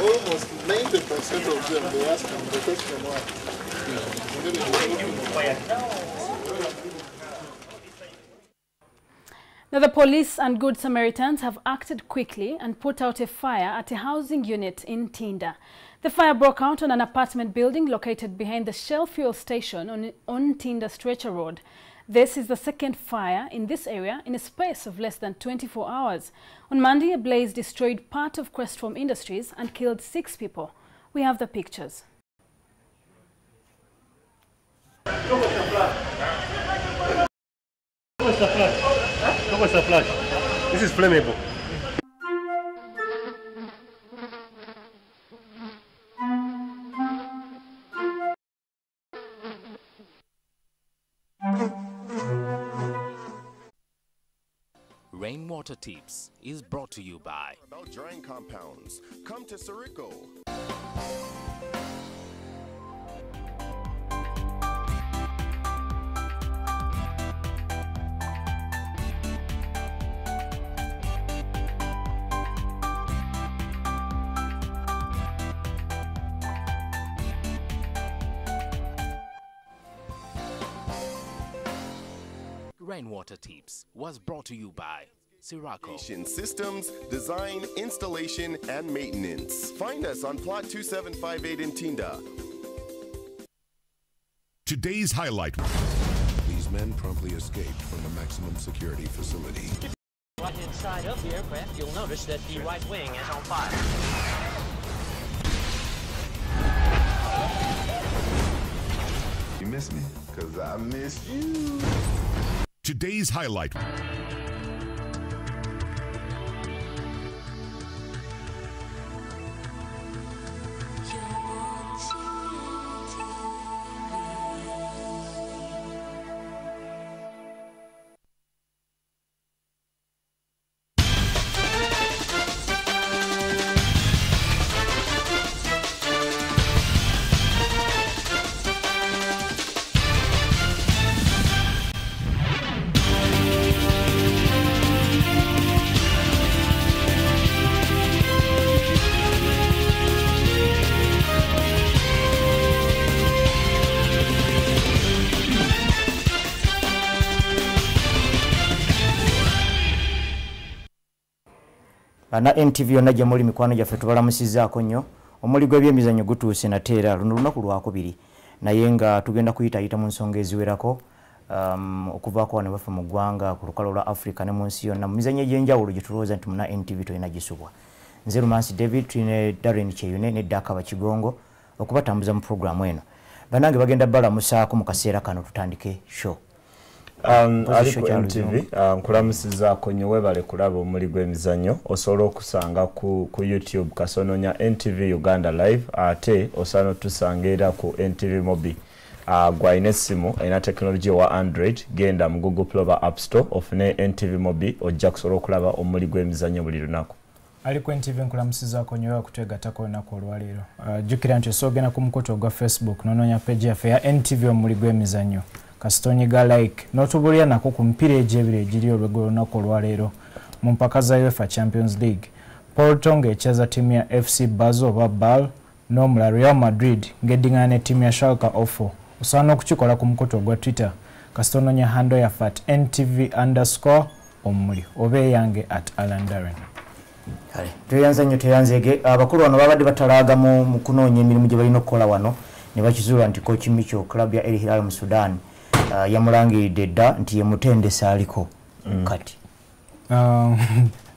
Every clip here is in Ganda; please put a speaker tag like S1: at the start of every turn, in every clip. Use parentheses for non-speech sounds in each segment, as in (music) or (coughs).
S1: Almost 90% of them, they ask the question why.
S2: Now, the police and Good Samaritans have acted quickly and put out a fire at a housing unit in Tinda. The fire broke out on an apartment building located behind the Shell fuel station on, on Tinda Stretcher Road. This is the second fire in this area in a space of less than 24 hours. On Monday, a blaze destroyed part of Crestform Industries and killed six people. We have the pictures.
S3: This is flammable.
S4: Rainwater Tips is brought to you by
S5: About drying compounds, come to Sirico.
S4: Rainwater Tips was brought to you by Sirocco.
S5: Irrigation Systems, design, installation, and maintenance. Find us on plot 2758 in Tinda.
S6: Today's highlight.
S7: These men promptly escaped from the maximum security facility.
S8: Right inside of the aircraft, you'll notice that the right wing is on fire.
S9: You miss me? Cause I miss you.
S6: Today's highlight.
S10: Bana ntv yonna gye muli mikwano gyaffe tubalamusizaako nnyo. Omuli gw'ebyemizannyo gutuuse nate era luno lunaku lwakubiri naye nga tugenda kuyitayita mu nsonga eziwerako um, okuvaako wano baffe mu ggwanga ku lukalo lwa africa ne mu nsi yonna. Mu mizannyo egy'enjawulo gye tulowooza nti muna ntv tolina gisubwa. Nze rumansi david tuline darren kyeyune ne dakaba kigongo okubatambuza mu puroguramu eno. Banange bagenda balamusaako mu kaseera kano tutandike show
S11: Um, ali ku
S10: kya
S11: mtv nkulamusizaako nnyo webale kulaba omuli gw'emizannyo osobola okusanga ku, youtube kasononya ntv uganda live ate osaana otusanga era ku ntv mobi. Uh, gwalina essimu erina tekinologi wa android genda mu google play oba app store ofune ntv mobi ojja kusobola okulaba omuli gw'emizannyo buli lunaku.
S12: Ali ku ntv nkulamusizaako nnyo wakutegatako olunaku olwaleero. Uh, jjukira nti osobola ogenda ku mukutu ogwa facebook nononya peji yaffe ya ntv omuli gw'emizannyo kasitonyiga like n'otubulira nako ku mipiira egy'ebiri egiri olweggulo olunaku olwaleero mu mpaka za uefa champions league. Porto ng'ekyaza ttiimu ya fc bazo oba bal n'omula real madrid ng'eddingana ne ttiimu ya shalka ofo osobola n'okukikola ku mukutu ogwa twitter. Kasitononya hando yaffe at ntv underscore omuli oba eyange at alandaren
S10: kale tweyanza nnyo tweyanzege abakulu wano babadde batalaaga mu kunoonya emirimu gye balina okukola wano ne bakizuula nti kochi micho club ya el hilal mu sudan yamulangiridde dda nti ye mutendesa aliko
S12: Mm.
S10: kati (laughs)
S12: Uh,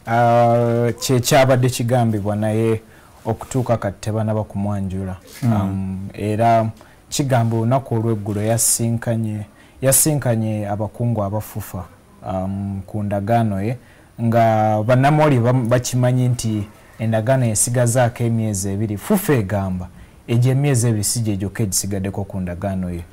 S12: uh, kyekyabadde kigambibwa naye okutuuka kati tebanaba kumwanjula
S10: Mm.
S12: um, era kigamba olunaku olweggulo yasinkanye yasinkanye abakungu abafufa um, ku ndagaano ye nga bannamawulire bam- bakimanyi nti endagaano yesigazaako emyezi ebiri fufa egamba egyo emyezi ebiri si gyegyokka egisigaddeko ku ndagaano ye um,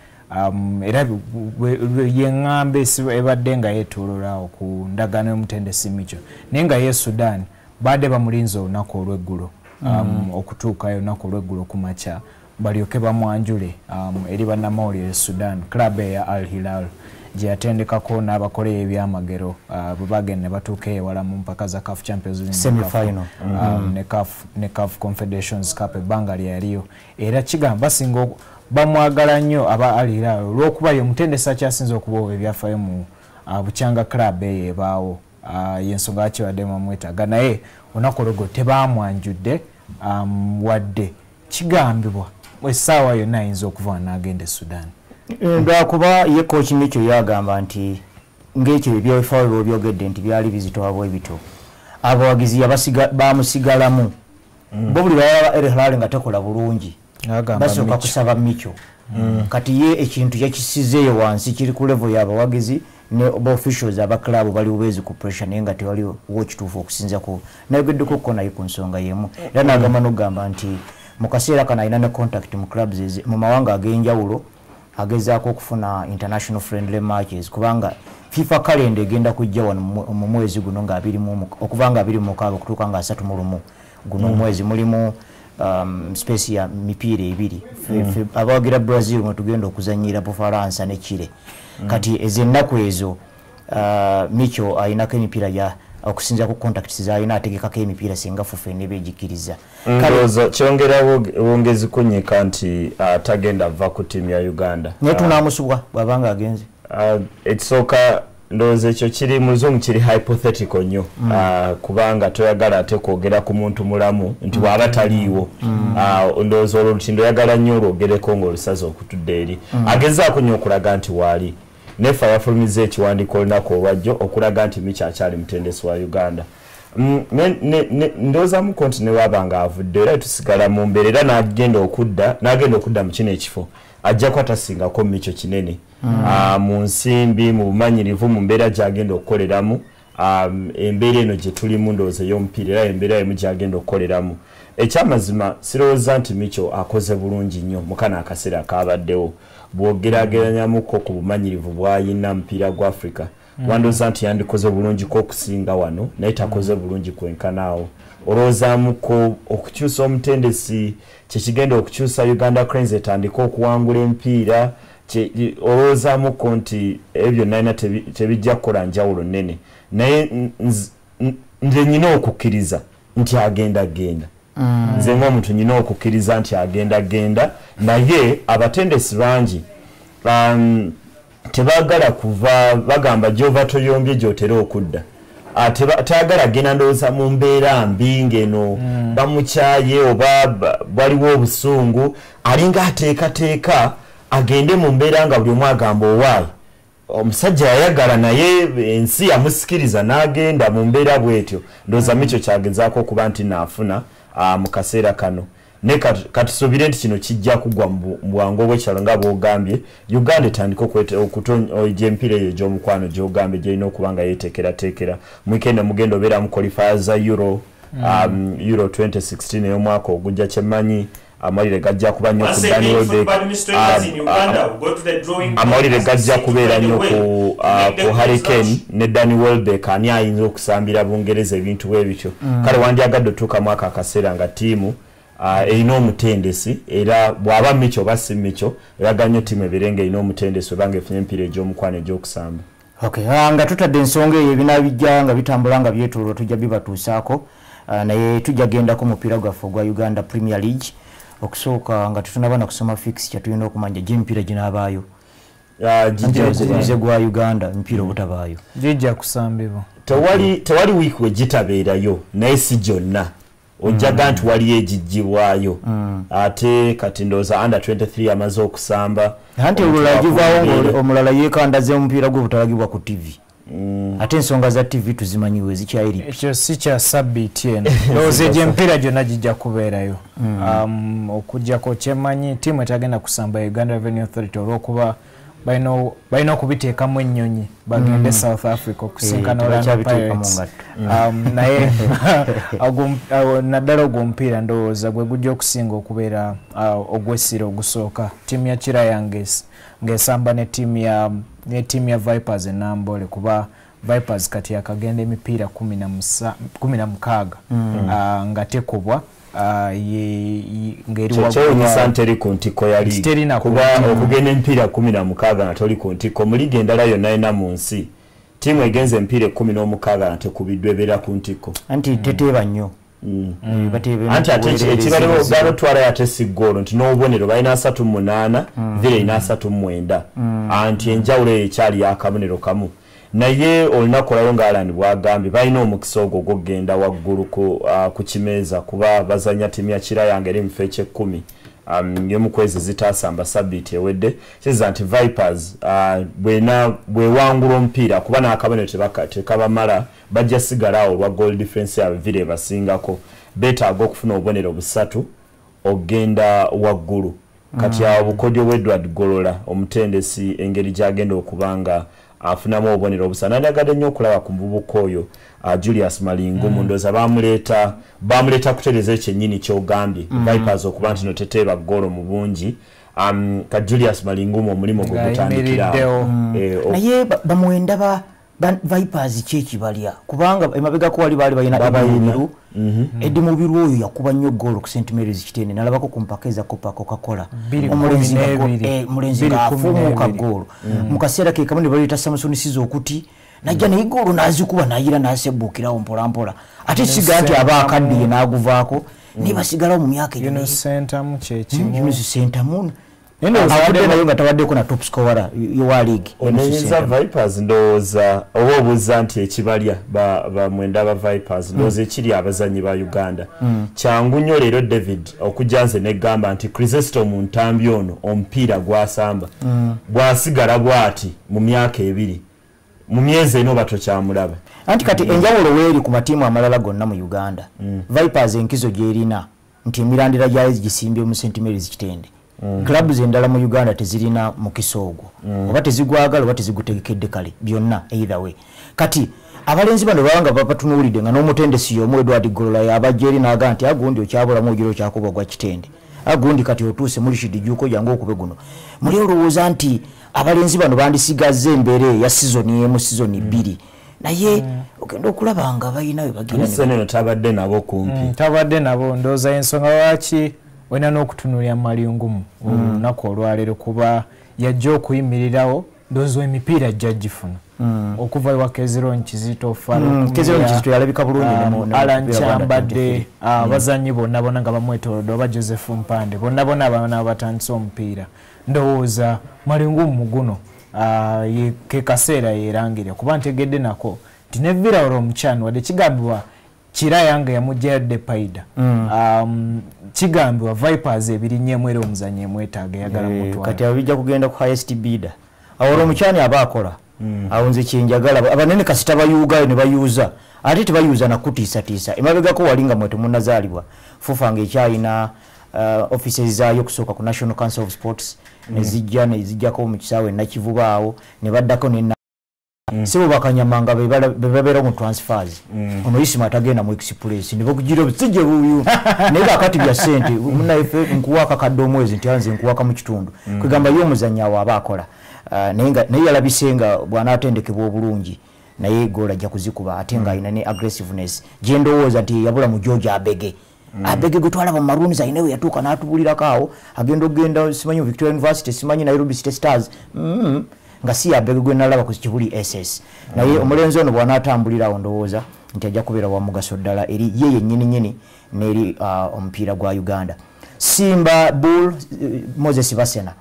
S12: era bwe- yeŋŋambe esi- ebadde nga yeetoololaawo ku ndagaano y'omutendesi mico naye nga ye sudan baadde bamulinza olunaku olweggulo um,
S10: Mm.
S12: okutuukayo olunaku olweggulo ku makya balyoke bamwanjule um, eri bannamawulire e sudan club eya al hilal gye yatendekako n'abakola ebyamagero uh, bwe bagenda ne batuuka ewala mu mpaka za caf champions League,
S10: Semi-final.
S12: um,
S10: Mm.
S12: ne CAF- confederations cup ebbanga lyeyaliyo era kigamba basinga oku- bamwagala nnyo aba alirawe olwokuba ye mutendesi akyasinza okubaoba ebyafaayo mu uh, bukyanga club eyo ebaawo uh, yensonga akibadde mamwetaaga naye olunaku olwogo tebamwanjudde um, wadde kigambibwa essaawa yonna ayinza okuva n'agenda e sudan.
S10: Lwakuba ye kochi nekyo yagamba nti ngaekyo ebyefaayo lwobyogedde nti byali bizitowa bwe bito abawagizi bamusigalamu. Bo buli balaba erhalale nga tekola bulungi basooka kusaba micho
S12: Mm.
S10: kati ye ekintu yakisizeeyo wansi kiri ku levo yabawagizi ne baofficials abaklabu bali bubezi ku pressure naye nga tewaliwo kituufu okusinza ku nayogeddeko ko naye ku nsonga yemu era nagamba nokugamba nti mu kaseera kano alina ne contact mu clubs mu mawanga ag'enjawulo agezaako okufuna international friendly matches kubanga fifa kalenda egenda kujja wano mu- mwezi guno okuva nga abiri mukaaga okutuuka nga asatu mu lumu guno
S12: Mm.
S10: omwezi mulimu um, space ya mipiira ebiri.
S12: Mm.
S10: abawagira brazil mwe tugenda okuzanyira bufaransa ne chile. Kati ezo ennaku ezo uh, micho ayinako emipiira ya okusinzira ku contacts zalina ategekako emipiira singa fufe egikkiriza Kale-
S11: ndowooza kyongera bwongezi kunyika nti ah, tagenda va ku tiimu ya uganda.
S10: Naye
S11: Ah,
S10: tunamusubwa bwabanga agenze
S11: ekisooka ndowooza ekyo kiri mu luzungu kiri hypothetical nnyo.
S10: Mm.
S11: Ah, kubanga toyagala ate kwogera ku muntu mulamu nti bw'aba taliiwo.
S10: Mm.
S11: Ah, ndowooza olwo lutindo oyagala nnyo olwogereko ng'olusaze okutudda eri.
S10: Mm.
S11: agezaako nnyo okulaga nti waali. Nefe yafulumiza ekiwandiiko olunaku olwajjo okulaga nti miki akyali mutendesi wa uganda. Mm, ndowoozamuko nti ne waba nga avudde era tusigala mu mbeera era n'agenda okudda n'agenda okudda mu kino ekifo ajjako atasingako mikyo kinene.
S10: Mm.
S11: Ah, mu nsimbi mu bumanyirivu mu mbeera gyagenda okukoleramu um, embeera eno gye tulimu ndowooza ey'omupiira era embeera emu gyagenda okukoleramu. Ekyamazima sirowooza nti mikyo akoze bulungi nnyo mukana akaseera kabaddewo bwogerageranyamuko ku bumanyirivu bwayina mupiira gwa africa.
S12: Mm.
S11: wandowooza nti yandikoze bulungiko okusinga wano naye takoze bulungi kwenkanaawo olowoozamuko okukyusa omutendesi kyekigenda okukyusa uganda cranes etandika okuwangula empiira olowoozamuko nti ebyo byonna alina tebi- tebijja kukola njawulo nnene. Naye nze nyina okukkiriza nti agenda genda.
S10: Mm.
S11: nze ngaomuntu nyina okukkiriza nti agenda genda. Naye abatendesi bangi um, tebaagala kuva bagamba gyova toyombye gyotera okudda tayagala genda ndowooza mu mbeera mbi ngeno.
S12: Mm.
S11: bamukyaye oba ba- waliwo obusungu alinga ateekateeka agende mu mbeera nga buli omu agamba owaayi. Omusajja yayagala naye ensi yamusikiriza n'agenda mu mbeera bwetyo. Ndowooza mikyo kyagezaako okuba nti naafuna ah, mu kaseera kano ne katu- katusuubire nti kino kijja kugwa mu bwangu obwekyalo nga bwogambye uganda etandika okujja empiira eyo egy'omukwano gyogambye gyerina okuba nga yeteekerateekera mwikende mugenda obeera mu qualifier za euro um, euro 2016 ey'omwaka ogujja kyemmanyi amawulire gajja kuba nnyo ku Um, um, amawulire gajja kubeera nnyo ku uh, hurricane
S3: match.
S11: ne danny welbeck. Ani ayinza okusambira bungereza ebintu bwe bityo?
S10: Mm.
S11: kale wandyagadde otuukamu ako akaseera nga ttiimu uh, erina omutendesi era bw'aba mikyo oba si mikyo eraga nnyo ttiimu ebeere nga erina omutendesi obanga efunye empiira egy'omukwano egy'okusamba.
S10: Okay, ah, nga tutadde ensonga eyo ebinabijja nga bitambula nga byetolwa tujja bibatuusaako. Ah, naye tujja gendako mupiira gwaffe ogwa uganda premier league okusooka nga tetunaba na kusoma fix kyatulina okumanya gyemipiira ginaabaayo nze gwa uganda emipiira obutabaayo.
S12: Gijja kusambibwa.
S11: Tewali tewali wiiki we gitabeerayo naye si gyonna ojjaga nti waliyo egiggibwayo ate kati ndowooza under 23 amaze okusamba
S10: anti olulala givaawo ngaomulala yeekandaza omupiira gwe butalagibwa ku tv ate ensonga za tv tuzimanyiwe zikyayiri
S12: ekyo si kya sabbiiti eno. (laughs) Ndowooza egy'emipiira gyonna gijja kubeerayo.
S10: Mm.
S12: Um, okugjako kyemanyi tiimu etagenda kusamba uganda revenue authority olwokuba balina okubiteekamu ennyonyi bagende
S10: Mm.
S12: south africa okusinkana
S10: Eh, ngatto.
S12: Um, naye (laughs) naddala ogwo omupiira ndowooza gwe gujja okusinga okubeera uh, ogwessira ogusooka tiimu ya kiraya ng'es- ng'esamba ne tiimu ya vipers enambole kuba vipers kati yakagenda emipiira kumi na mukaaga
S10: Mm.
S12: Ah, nga tekubwa ye- ye- ng'eri
S11: Kye
S12: waggulu
S11: kyewunyisa
S12: awo.
S11: nti eri ku ntikko ya
S12: Nti teri
S11: liigi
S12: na ku
S11: kuba okugenda na mukaaga nga toli ku ntikko mu liigi endala yonna ena mu nsi. Ttiimu egenza emipiira ekkumi n'omukaaga nga tekubiddwa ebeera ku ntikko.
S10: Anti teteeba nnyo. Eh, bateeba
S11: anti ate ekibaliwo
S10: ezizibu.
S11: galotwalayo ate si ggoolo nti n'obubonero balina asatu mu munaana vira erina asatu mu mwenda. Anti enjawulo eyo ekyali yakabonero kamu naye olunaku olwayo nga alan bwagambye balina omukisa ogwo gwogenda waggulu ku, ah, ku kimeeza kuba bazanya ttiimu ya kirayange eri mufo ekyekkumi. Um, yomukwezi zitasamba sabiiti ewedde. Kiza nti vipers uh, bwewangula omupiira kuba n'akabonero tekabamala bajja sigala awo olwa goal difference yaabwe vira ebasingako betaaga okufuna obubonero busatu ogenda waggulu. Kati awo bukodyo bwa edward golola omutendesi engeri gyagenda okuba nga afunamu obubonero obusatu nandagadde nnyo okulaba ku muvubuka oyo uh, julius malingumu ndooza bamuleeta bamuleeta kutereeza ekyennyini kyogambye. Vipers okuba nti no teteeba ggoolo mu bungi. Um, ka julius malingumu omulimu gwe
S12: Ng'ayimiriddewo.
S11: gutandikirawo
S10: naye ba- bamwenda ba ba- vipers ki ekibalya kubanga emabegako wali baali balina
S11: Babayina.
S10: edimubiru edimubiru oyo yakuba nnyo golo ku st marys kitende. Nalabako ku mpaka eza copa coca-cola. Omulenzi
S12: kumi
S10: nga go-
S12: n'ebiri.
S10: eh,
S12: n'ebiri.
S10: golo mu kaseera ke kamu ne baleeta samusoni siza okuti najja naye golo nazikuba nayira nasebuukirawo mpolampola ate siga nti aba akaddiye n'aguvaako naye basigalawo mu myaka
S12: yuno abaddemu-
S10: nayo nga tabaddeko na top scorer yowa league
S11: onenyeza vipers ndowooza oba obuuza nti ekibalya ba- bamwenda ba vipers ndowooza ekiri abazanyi ba uganda. Kyangu nnyo leero david okujja nze negamba nti crisesto mu ntambi ono omupiira gwasamba. Bwasigala bwati mu myaka ebiri mu myezi eno oba tokyamulaba?
S10: Anti kati enjawulo weeri ku matiimu amalala gonna mu uganda. Vipers enkizo gyerina nti emirandira gyayo gisimbye mu st marys kitende clubs endala mu uganda tezirina mukisa ogwo. Oba tezigwagala oba tezigutegekedde kale byonna either way. Kati abalenzi bano babanga bapatunuulidde nga n'omutendesi y'omu edward golola yabajja eri naga nti agundi okyabulamu ogira okyakuba gwa kitende. Agundi kati otuuse mulishidi juuko jangu okube guno. Muli olowooza nti abalenzi bano bandisigaze embeera eya sizoni emu sizoni bbiri. Naye ogenda okulaba nga balina we bagenda ne
S11: emiseeno eno tabadde nabo kumpi.
S12: Mm, tabadde nabo ndowooza ensonga lwaki olina n'okutunulya malingumu olunaku olwaleero kuba yajja okuyimirirawo ndowooza emipiira ajja gifuna okuva ewa keziron kizito
S10: Mm, Keziron Kizito yalabika bulungi mu- mu
S12: alan kyambadde
S10: 23.
S12: ah, abazanyi bonna bonna nga bamwetolodde oba joseph mpande bonna bonna abana batandise omupiira. Ndowooza malingumu muguno ah, ye- ke kaseera yerangire kuba ntegedde nako nti ne virawolo omukyano wadde kigambibwa kira yange yamugjayo dde paida Um, kigambibwa vipers ebirinyemu era omuzanyi emwetaaga eyagala
S10: Eh,
S12: mutwala
S10: kati abo bijja kugenda ku highest bidder. Awo olwo omukyani aba akola awo nze kyenjagala abanene kasita bayuugayo ne bayuuza ate tebayuuza nakutiisatiisa emabegako wali nga mwe temunnazaalibwa. Fufa nga ekyalina uh, offices zaayo okusooka ku national council of sports nezijja nezijjako mu kisaawe nakivuba awo ne baddako ne si bo bakanyamanga be bala- be babeera mu transfers. Ono isima atagenda mu express ne bakugira sijje buyu (laughs) naye kakati bya sente munaife nkuwaka kadde omwezi nti anze nkuwaka mu kitundu. Kwegamba ye omuzanyi awo aba akola. Ah, naye nga- naye yalabise nga bw'anaatendekebwa obulungi naye gola ajja kuzikuba ate nga alina ne aggressiveness. Gye ndowooza nti yabula mu george abege. Abege gwe twalaba mu maroons ayina we yatuuka n'atubulirako awo. Agenda okugenda simanyi mu victoria university simanyi nairobi city stars. Mm, nga si yabege gwe nalaba ku kibuli ss naye omulenzi ono bw'anaatambulira awo ndowooza nti ajja kubeera wa mugaso ddala eri ye yennyini nyini n'eri ah, omupiira gwa uganda. Simba bull eh, moses basena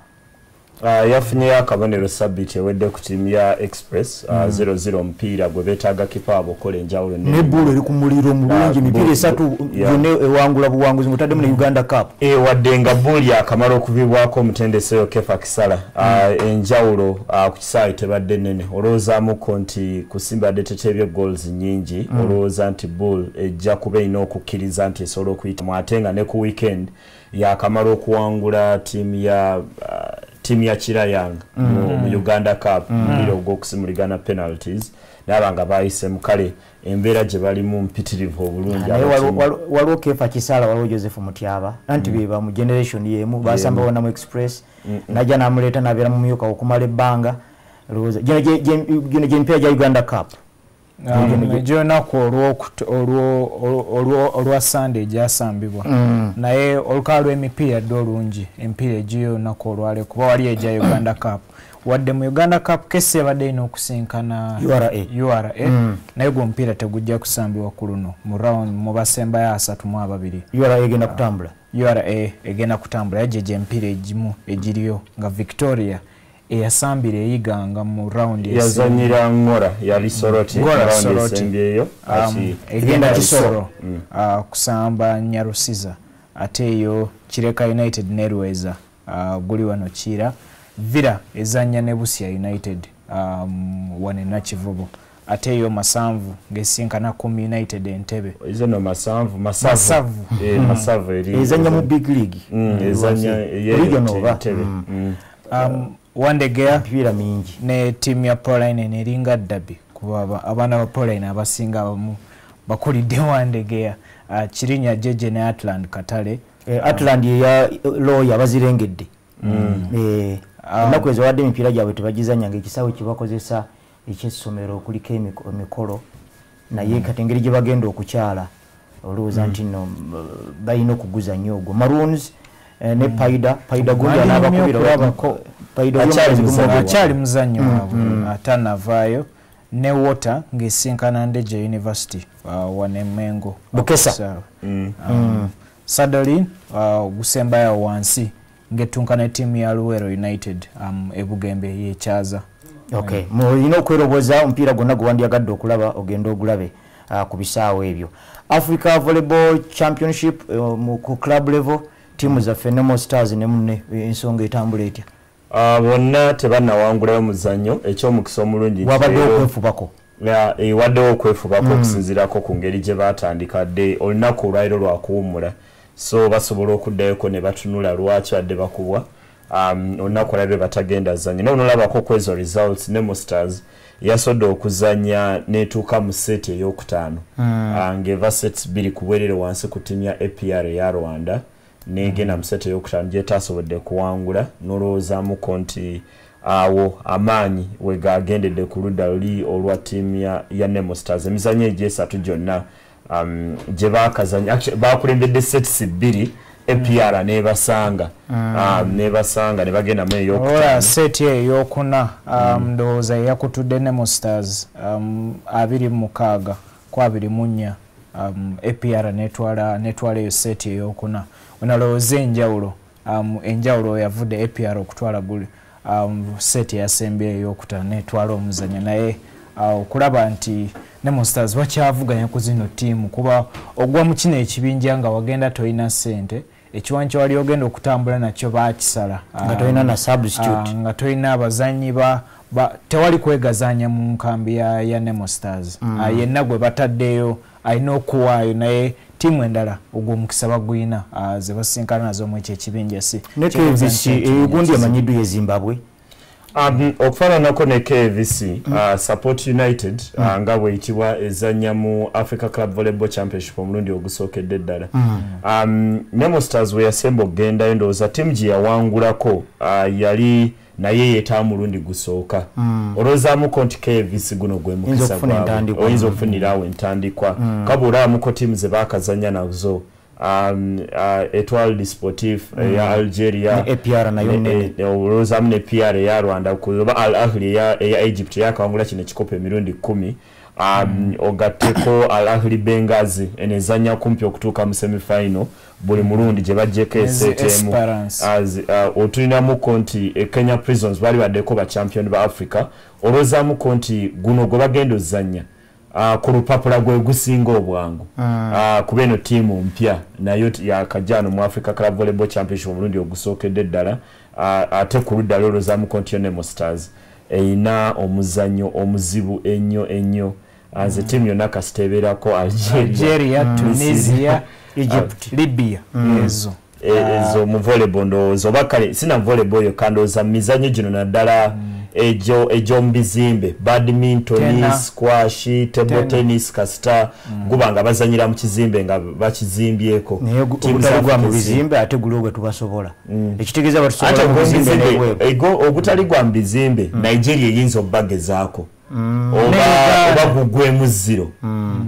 S11: yafunyeyo akabonero sabiiti ewedde ku tiimu ya express ah, 00 omupiira gwe beetaaga kipa abo okukola enjawulo
S10: ne bull eri ku muliro mulungi
S11: Ah,
S10: emipiira
S11: Bull-
S10: esatu yonna ewangula buwanguzi mutaddemu ne uganda cup.
S11: E wadde nga buuli akamala okuvibwako omutendesi oyo kefa kisala. Ah, enjawulo ku kisaawe tebadde nene olowoozamuko nti ku simba yadde teteebye goals nyingi olowooza nti bull ejja kuba erina okukkiriza nti esobola okuyitamu ate nga ne ku weekend yakamala okuwangula tiimu ya ah, tiimu ya kirayanga mu mu uganda cup mupiira ogw'okusimuligana penalties. Naaba nga bayisemu kale embeera gye balimu mpitirivu obulungi abatiimu.
S10: waliwo- kefa kisaala waliwo joseph mutyaba anti beba mu generation yemu basamba bonamu express. Najja namuleeta nabeera mu myuka okumala ebbanga. Lowooza gino gyemipiira gya uganda cup
S12: Egyo enaku olwokut- olwo- olwo- olwa sande egyasambibwa
S10: Mm.
S12: naye olukalala lw'emipiira dde olungi emipiira egiyo olunaku olwale kuba wali eja uganda cup. Wadde mu uganda cup kesi ebadde erina okusinkana
S10: URA.
S12: ura
S10: Mm.
S12: naye gwe omupiira tegujja kusambibwa ku luno. Mu round mu basembayo asatu mu ababiri.
S10: Ura egenda kutambula?
S12: Ura egenda kutambula. Yaje gyemipiira egimu egiriyo nga victoria eyasambira eyiganga mu round
S11: yazanyira ngora yali soroti
S12: Ngora
S11: round
S12: Soroti.
S11: esembyeyo
S12: Um,
S11: ati
S12: egenda kisoro
S10: Kisoro.
S12: uh, kusamba nyarusiza. Ate eyo kireka united nerweza. Uh, guli wano kira vira ezanya ne busia united um, wane nakivubo ate eyo masanvu ngesinkana kum united entebe
S11: izo no masanvu masavu.
S12: Masavu.
S11: Eh, eri
S10: ezanya mu big league.
S11: Mm, ezanya
S10: Regional oba?
S11: Eyentebe
S10: Mm.
S12: um, wandegea
S10: emipiira mingi.
S12: ne tiimu ya poline neringa ddabi kuba aba- abaana ba poline abasinga abamu bakulidde (laughs) wandegeya uh, kirinya jeje ne atland katale.
S10: Eh, atland eya lawyer bazirengedde. Eh, ennaku ezo wadde emipiira gyabwe tebagizanya ngaekisawe kyebakozesa ekyessomero okuliko emiko- emikolo. Naye kati engeri gye bagenda okukyala olowooza nti no balina okuguza nnyo ogwo. Maroons eh, ne paida paida gundi
S11: Akyali
S12: muzannyo waabwe ate anavaayo ne water ng'esinkana ndeje university uh, wanemengo.
S10: Bukesa.
S12: um, sadolin uh, gusembayo wansi ng'ettunkana ettiimu ya luwero united um, ebugembe yekyaza
S10: okay mulina okweroboza omupiira gwonna gwe wandyagadde okulaba ogenda ogulabe uh, ku bisaawe ebyo. Africa volleyball championship uh, ku club level tiimu zaffe nemo stars ne munne ensonga etambula etya
S11: bonna tebannawangulayo muzannyo ekyomukisa omulungi nti
S10: wabaddewo okwefubako.
S11: eh, waddewo okwefubako okusinziirako ku ngeri gye batandika dde olunaku olwaliro lwakuwumula so basobola okuddayoko ne batunula lwaki badde bakubwa um, olunaku olwaliro batagenda zanya naye onolabako ku ezo results ne musters yasobodde okuzanya netuuka mu seti eyokutaano. Ah, ng'eva sets bbiri ku bwerere wansi ku ttiimu ya apr eya rwanda negenda mu seti eyokutaano gyetasobodde kuwangula nolowoozaamuko nti awo amaanyi wegagendedde ku ludda luli olwa ttiimu ya, ya nemo stars. Emizanyo egyo esatu gyonna um, gye bakazanya bakulembedde sets bbiri apr nebasanga. Um, nebasanga ne bagenda mu
S12: ola
S11: eyokutaano
S12: seti eyo eyokuna um, ndowooza yeyakutudde nemo stars um, abiri mukaaga ku abiri mu nnya um, apr netwala netwala eyo seti eyokuna onalowooza enjawulo um, enjawulo yavudde apr okutwala guli um, seti eyasembera eyokutano netwala omuzanyo naye uh, okulaba nti nemo stars bakyavuganya ku zino ttiimu kuba ogwa mu kino ekibinja nga wagenda tolina ssente ekiwanyi kyewali ogenda okutambula nakyo bakisala.
S10: Nga
S12: Um,
S10: tolina na substitute.
S12: Ah, nga tolina abazanyi ba, ba tewali kwegazanya mu nkambi ya, ya nemo stars mm. uh, yenna gwe bataddeyo alina okuwaayo naye tiimu endala ogwo omukisa bagwina uh, ze basinkana nazo mu ekyo ekibinja si.
S10: Ne kvc
S12: si-
S10: emanyiddwa ye zimbabwe?
S11: Um, okufaananako ne kvc uh, support united uh, nga bweyitibwa ezanya mu africa club volleyball championship omulundi ogusookedde ddala um, nemo stars we yasemba okugendayo ndowooza tiimu gye yawangulako uh, yali naye yeetaba mulundi gusooka. Olowoozamuko nti kvc guno gwe
S10: Oyinza
S11: mukisa
S10: okufuna
S11: gwabwe.
S10: entandikwa.
S11: oyinza okufunirawo entandikwa. Kaba olabamuko tiimu ze bakazanya nazo um, uh, etoile sportif eya algeria
S10: nayo
S11: ne-
S10: nnene.
S11: olowoozamu ne pr eya rwanda kuba al ahli eya eya egypt yakawangula kino ekikopo emirundi kumi um, ogatteko al ahli bengazi enezanya kumpi okutuuka mu semifinal buli mulundi gye bajjeko eseetemu
S12: Esperance.
S11: uh, otulinamuko nti e kenya prisons bali baddeko bachampion ba africa. Olowoozamuko nti guno gwe bagenda ozanya uh, ku lupapula gwe gusinga obwangu. Uh, kuba eno tiimu mpya nayo yakajano mu africa club volleyball championship omulundi ogusookedde ddala uh, ate ku ludda lwolozaamuko nti yo nemo stars. Eyina omuzannyo omuzibu ennyo ennyo nze tiimu yonna kasiteeberako algeria
S12: algeria tunisia (laughs)
S10: Egypt.
S12: libya. Ezo.
S11: E- ezo mu volleyball ndowooza oba kale sina volleyball yokka ndowooza mizannyo gino naddala egyo egy'omu bizimbe badminton squash table tennis. kasita. Guba nga bazanyira mu kizimbe nga bakizimbyeko.
S10: Naye ogutali gwa mu bizimbe ate guliwo gwe tubasobola. Ekitegeeza batusobola
S11: ogutali gwa mu bizimbe nigeria eyinza obbagezaako oba oba gugwemu ziro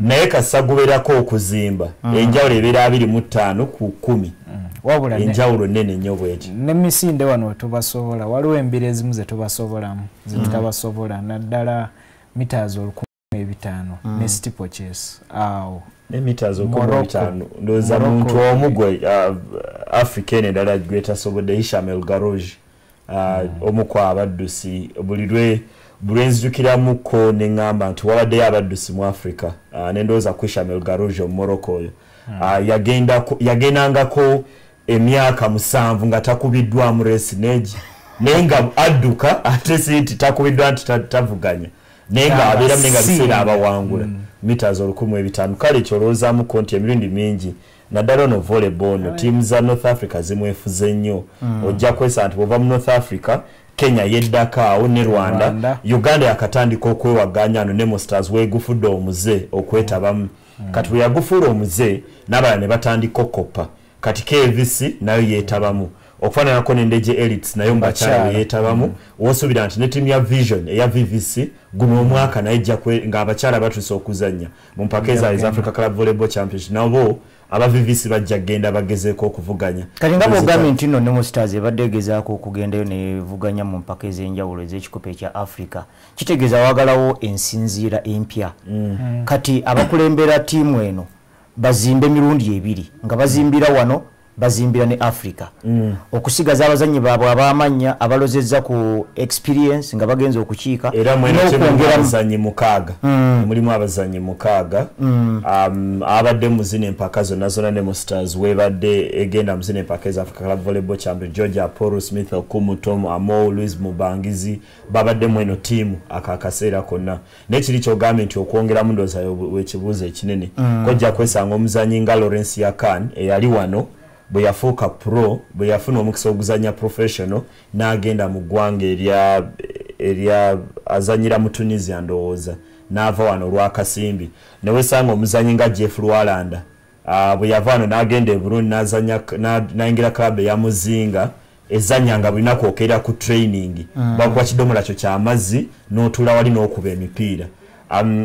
S11: naye kasa gubeerako okuzimba enjawulo ebeera abiri mu ttaano ku kumi.
S12: Wabula ne-
S11: enjawulo nene nnyo bweti
S12: nemisinde wano wetubasobola. Waliwo embeera ezimu zetubasobolamu zetutabasobola naddala mitaazi olukumi ebitaano. Ne stipoches awo.
S11: Ndowooza
S12: Morocco.
S11: muntu omu gwe uh, africa eno eddala gwetasobodde ishamel garoge uh, omu ku abaddusi buli lwe buli lwenzijukiramuko neŋŋamba nti wabaddeyo abaddusi mu africa uh, nendowooza ku ishamel garoge omumorocco oyo. Uh, yagendangako emyaka musanvu nga takubiddwamu resinegi naye nga adduka ate si nti takubiddwa nti ta- tavuganya. Naye nga abeeramu naye nga biseera abawangula. Mitas olukumi ebitaano. Kale kyolowoozamuko nti emirundi mingi naddala ono volleyball no tiimu za north africa zimwefuze nnyo. Ojja kwesa nti bwova mu north africa kenya yeddako awo ne rwanda. Uganda yakatandika okwewaganya ano ne mostars wegufudde omuze okwetabamu kati bwe yagufuula omuze n'abalala ne batandika okoppa. Kati kvc nayo yeetabamu okufaananako nendege elites naye mubakyala
S12: Bakyala.
S11: yeyetabamu wosuubira nti ne tiimu ya vision eya vvc guno omwaka naye ng'abakyala batuuse okuzannya mu mpaka ezaali za africa club volleyball championship. Nabo aba vvc bajja kgenda bagezeeko okuvuganya.
S10: Kati nga
S11: Bwezita-
S10: bwogambye nti nno ne mu stars ebadde egezaako okugendayo nevuganya mu mpaka ez'enjawulo ez'ekikopo ekya africa kitegeeza wagalawo ensinziira empya. Kati abakulembera ttiimu eno bazimbe emirundi ebiri nga bazimbira wano bazimbira ne africa. Okusigaza abazanyi baabwe ab'amannya abalozezza ku experience nga bagenza okukiika
S11: era mweno mulimu
S10: n'okwongeramu
S11: abazanyi mukaaga. Mulimu abazanyi mukaaga. Um, abadde muzina empaka zonna zonna ne mu stars webadde egenda muzina empaka eza africa club volleyball champion georgia apollo smith okumu tom amo louis mubangizi babadde mweno tiimu aka akaseera konna. Naye kiri kyogambye nti okwongeramu ndooza wekibuuzo ekinene. Kojja kwesanga omuzanyi nga lawrence yakan eyali wano bwe yafuuka pro bwe yafuna omukisa oguzanya professional n'agenda mu ggwanga erya azanyira mu tunisia ndowooza n'ava wano olwakasimbi newesanga omuzanyi nga jeff lwalanda bwe yava wano n'agenda e burundi n'azanya na- n'ayingira club eyamuzinga ezanya nga bulinaku okeera ku training. Mm. bakuba kidomola kyo kyamazzi n'otuula wali n'okuba emipiira.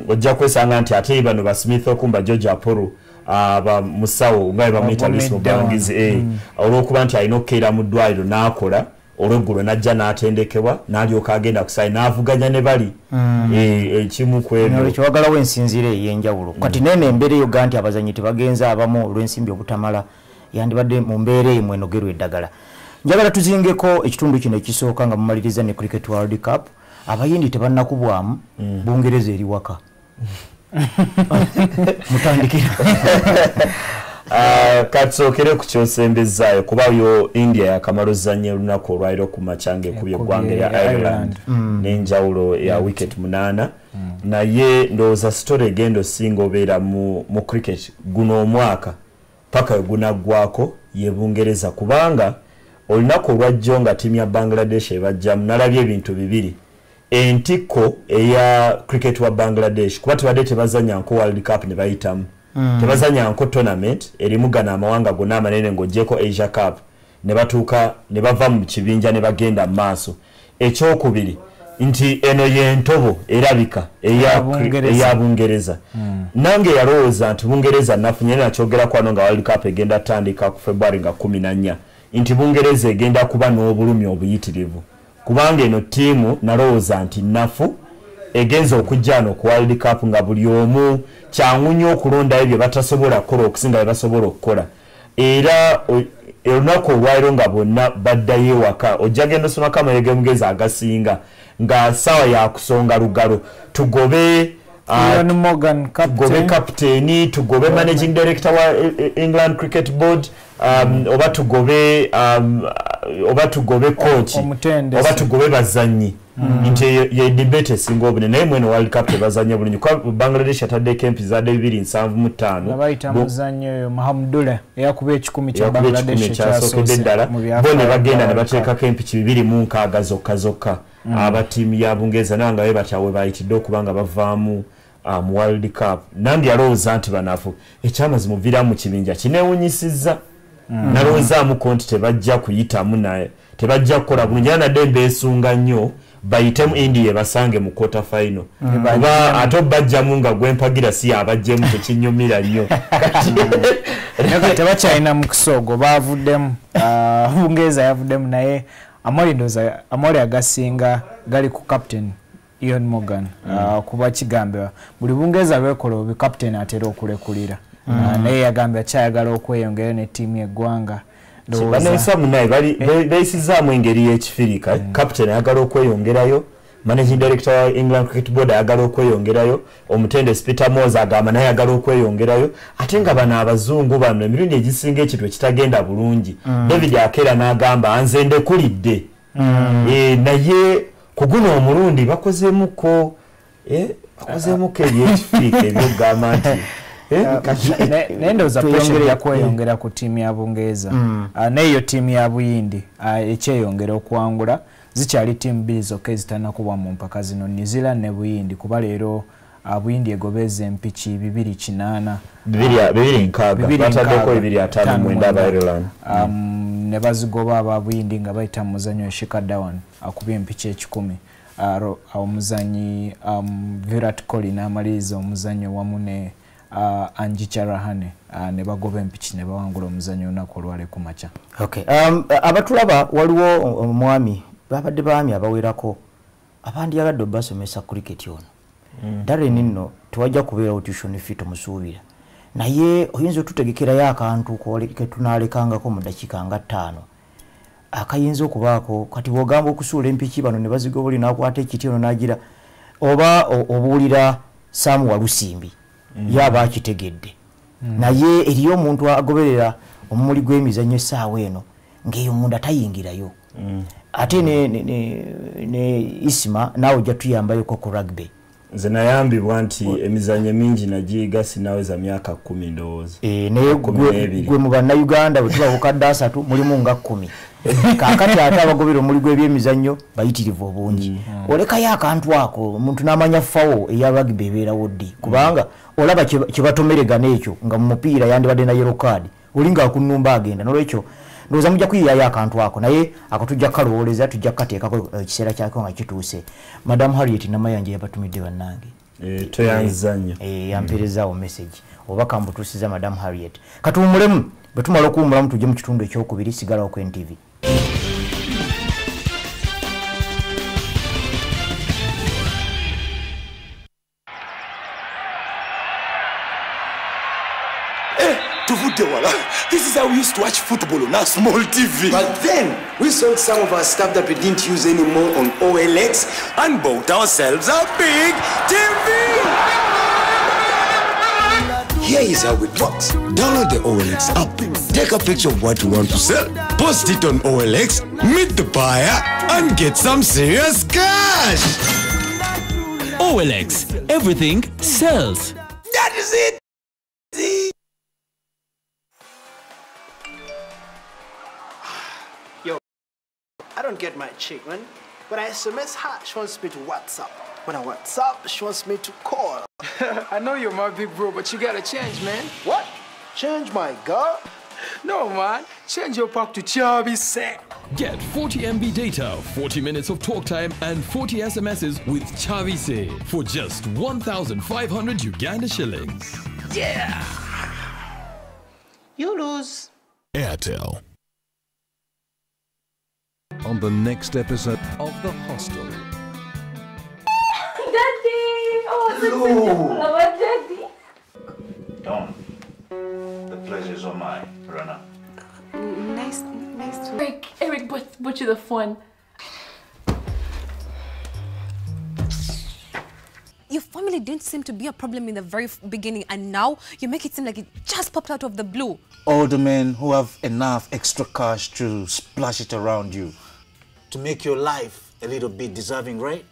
S11: Ojja kwesanga nti ate bano ba smith okumba george apollo aba musawo nga bebamuyita mubangizi eh, olwokuba nti alina okukeera mu ddwaliro n'akola olweggulo n'ajja n'atendekebwa n'alyoka agenda kusayi n'avuganya ne bali. Eh, ekimu ku ebyo.
S10: Olwekyo wagalawo ensinziira ey'enjawulo. Kati nene embeera eyo ga nti abazanyi tebagenza abamu olw'ensimbi obutamala yandibadde mu mbeera eyo mwenogerwa eddagala. Njagala tuzingeko ekitundu kino ekisooka nga mumaliriza ne cricket world cup. Abayindi tebannakubwamu. Bungereza eri waka (laughs) (laughs) mutandikira (laughs)
S11: Ah, katusookere ku kyosembezaayo kuba yo india yakamala ozanya olunaku olwaliro ku macanga ekubye eggwanga erya
S12: Ekubye
S11: ireland.
S12: Ireland.
S11: n'enjawulo ya wicket munaana. Naye ndowooza sitore egenda osinga obeera mu, mu cricket. Guno omwaka paka we gunaggwako ye bungereza kubanga olunaku olwajjo nga tiimu ya bangladesh ebajjamu nalabye ebintu bibiri entikko eya cricket wa bangladesh kuba tebadde tebazanyanko world cup ne bayitamu. Mm. tebazanyanko tournament erimu gano amawanga gonna amanene ng'ogyeko asia cup. Ne batuuka ne bava mu kibinja ne bagenda mu maaso. Ekyokubiri nti eno yentobo erabika eya
S12: Bungereza.
S11: eya bungereza. Nange yalowooza nti bungereza nafunye nakyogerako wano nga world cup egenda tandika ku february nga 14 nti bungereza egenda kuba n'obulumi obuyitirivu kubanga eno ttiimu nalowooza nti nafu egenza okujja wano ku world cup nga buli omu kyangu nnyo okulondayo bye batasobola kukola okusinga bye basobola okukola. Era olunaku olwaliro nga bonna baddayo ewaka ojja genda osomako amayege mugezi agasinga nga saawa yakusonga lugalo. Tugobe
S12: Morgan
S11: tugobe
S12: captain.
S11: kapiteeni tugobe managing director wa eh, eh, england cricket board oba tugobe um, oba tugobe
S12: omutendesi.
S11: oba tugobe bazanyi. Nti eyo ye debate esinga obune. Naye mweno world cup tebazanya bulungi kuba bangladesh nsanvu mu ttaano.
S12: Nga bayita
S11: Bo-
S12: muzannyo oyo mahamudule. Eyakuba ekikumi kya
S11: yakuba ekikumi
S12: bangladesh
S11: ekyasookedde eddala bo ne bagenda ne bateekako empiki bibiri mu nkaaga zokka zokka. Aba tiimu ya bungereza naye nga be batyawe bayitidde okuba nga bavaamu mu world cup. Nange yalowooza nti banafu ekyamazima oviramu mu kibinja kinewunyisizza nalowoozaamuko nti tebajja kuyitamu naye tebajja kukola bulungi era nadde mbeesunga nnyo bayitemu india basange mu kota final.
S12: Mm.
S11: kuba ate obajjamu nga gwempagira si abajjemu tekinyumira nnyo. (laughs)
S12: Tebakyalina mukisa ogwo bavuddemu Ah, (laughs) bungereza yavuddemu naye amoli agasinga gali ku captain ian morgan Ah, kuba kigambibwa buli bungereza lwekola obi captain atera okulekulira naye yagambye akyayagala okweyongera ne ttiimu yeggwanga
S11: banensa munaye beyisizaamu engeri y'ekifirika. Captain ayagala okweyongerayo managing director wa england cricket board ayagala okweyongerayo omutendesi peter mos agamba naye ayagala okweyongerayo. Ate nga bano abazungu bano emirundi egisinga ekitwe kitagenda bulungi.
S3: Mm.
S11: david akera n'agamba nze ndekulidde.
S3: Mm.
S11: Eh, naye ku guno omulundi bakozeemuko eh, bakozeemuko ebyekifirika ebyokugamba nti
S12: naye (laughs) ndowooza
S11: Tweyongere-
S12: pressure ejja kweyongera ku ttiimu ya bungereza
S11: Mm.
S12: Ah, neyo ttiimu ya buyindi ah, ekyeyongera okuwangula zikyali ttiimu bbiri zokka ezitanakubwa mu mpaka zino new zealand ne buyindi kuba leero ah, buyindi egobeza empiki bibiri kinaana
S11: Bibiri-
S12: Ah,
S11: bibiri nkaaga.
S12: bibiri
S11: Bataddeko
S12: nkaaga,
S11: bibiri ataano
S12: ttaano
S11: mwenda aba
S12: mwenda.
S11: Ireland.
S12: Um, ne bazigoba aba buyindi nga bayita mu muzanyo eshika dawan akubye empiki ekikumi omuzanyi um, virat coly n'amaliriza omuzanyo wamu ne uh, anji charahane. Uh, ne bagoba empiki ne bawangula omuzanyo olunaku olwale ku makya.
S10: Okay. Um, abatulaba waliwo omwami babadde baami abawerako abandiyagadde obasomesa cricket ono. Darren nno tewajja kubeerawo tuition fit omusuubira naye oyinza otutegekerayo akantu ketunalekangako mu dakiika nga ttaano. Akayinza okubaako kati bwogamba okusuula empiki bano ne bazigoboli nakwata ekiti ono nagira oba obuulira saamu walusimbi
S3: Mm.
S10: yaba akitegedde.
S3: Mm.
S10: naye eriyo omuntu agoberera omumuli gw'emizannyo essaawa eno ng'eyo munda tayingirayo. Ate ne, isima naawe ojja tuyambayoko ku rugby.
S11: Nze nayambibwa nti emizanyo mingi nagiyiga sinaweza myaka kumi ndowooza.
S10: Eh, naye
S11: Kumi
S10: gwe mu bannayuganda bwe tuba bukadde asatu mulimu nga kkumi kaakati ate abagobera omuli gw'ebyemizannyo bayitirivu obungi. Olekayo akantu ako omuntu n'amanya fawo eya rugby ebeerawo ddi? Kubanga olaba kye- batomeregana ekyo nga mu mupiira yandibadde na yero kaadi oli ngaakunumba agenda. Nolwekyo ndowooza mujja kuyiyayo akantu ako naye ako tujja kukalowoleza tujja kukateekako eh, ekiseera kyako nga kituuse. Madamu harriet namayanja yabatumidde bannange.
S11: Eh, toyanziza nnyo
S10: Eh, yampeerezaawo message. Obubaka mbutuusiza madamu harriet. Katuwumulemu bwe tumala okuwumulamu tujje mu kitundu ekyokubiri sigalawo
S13: tuvudde wala Eh, this is how we used to watch football on our small tv but then we sold some of our stuff that we didn't use anymore on olx and bought ourselves a big tv here is how it works download the olx app take a picture of what you want to sell post it on olx meet the buyer and get some serious cash
S14: OLX, everything sells.
S13: that is it
S15: Yo, I don't get my chick, man. When I SMS her, she wants me to WhatsApp. When I WhatsApp, she wants me to call. (laughs)
S16: I know you're my big bro, but you gotta change, man.
S15: What? Change my girl?
S16: No, man. Change your pack to Chavi Set.
S14: Get 40 MB data, 40 minutes of talk time, and 40 SMSs with Chavise for just 1,500 Uganda shillings.
S15: Yeah. You lose.
S7: Airtel.
S17: On the next episode of The Hostel.
S18: Hello.
S19: beautiful our daddy.
S18: Tom, the pleasure's all mine, Rana.
S19: Nice, nice to Eric, Eric, but butcher the phone.
S20: Your family didn't seem to be a problem in the very beginning, and now you make it seem like it just popped out of the blue.
S21: older men who have enough extra cash to splash it around you to make your life a little bit deserving, right?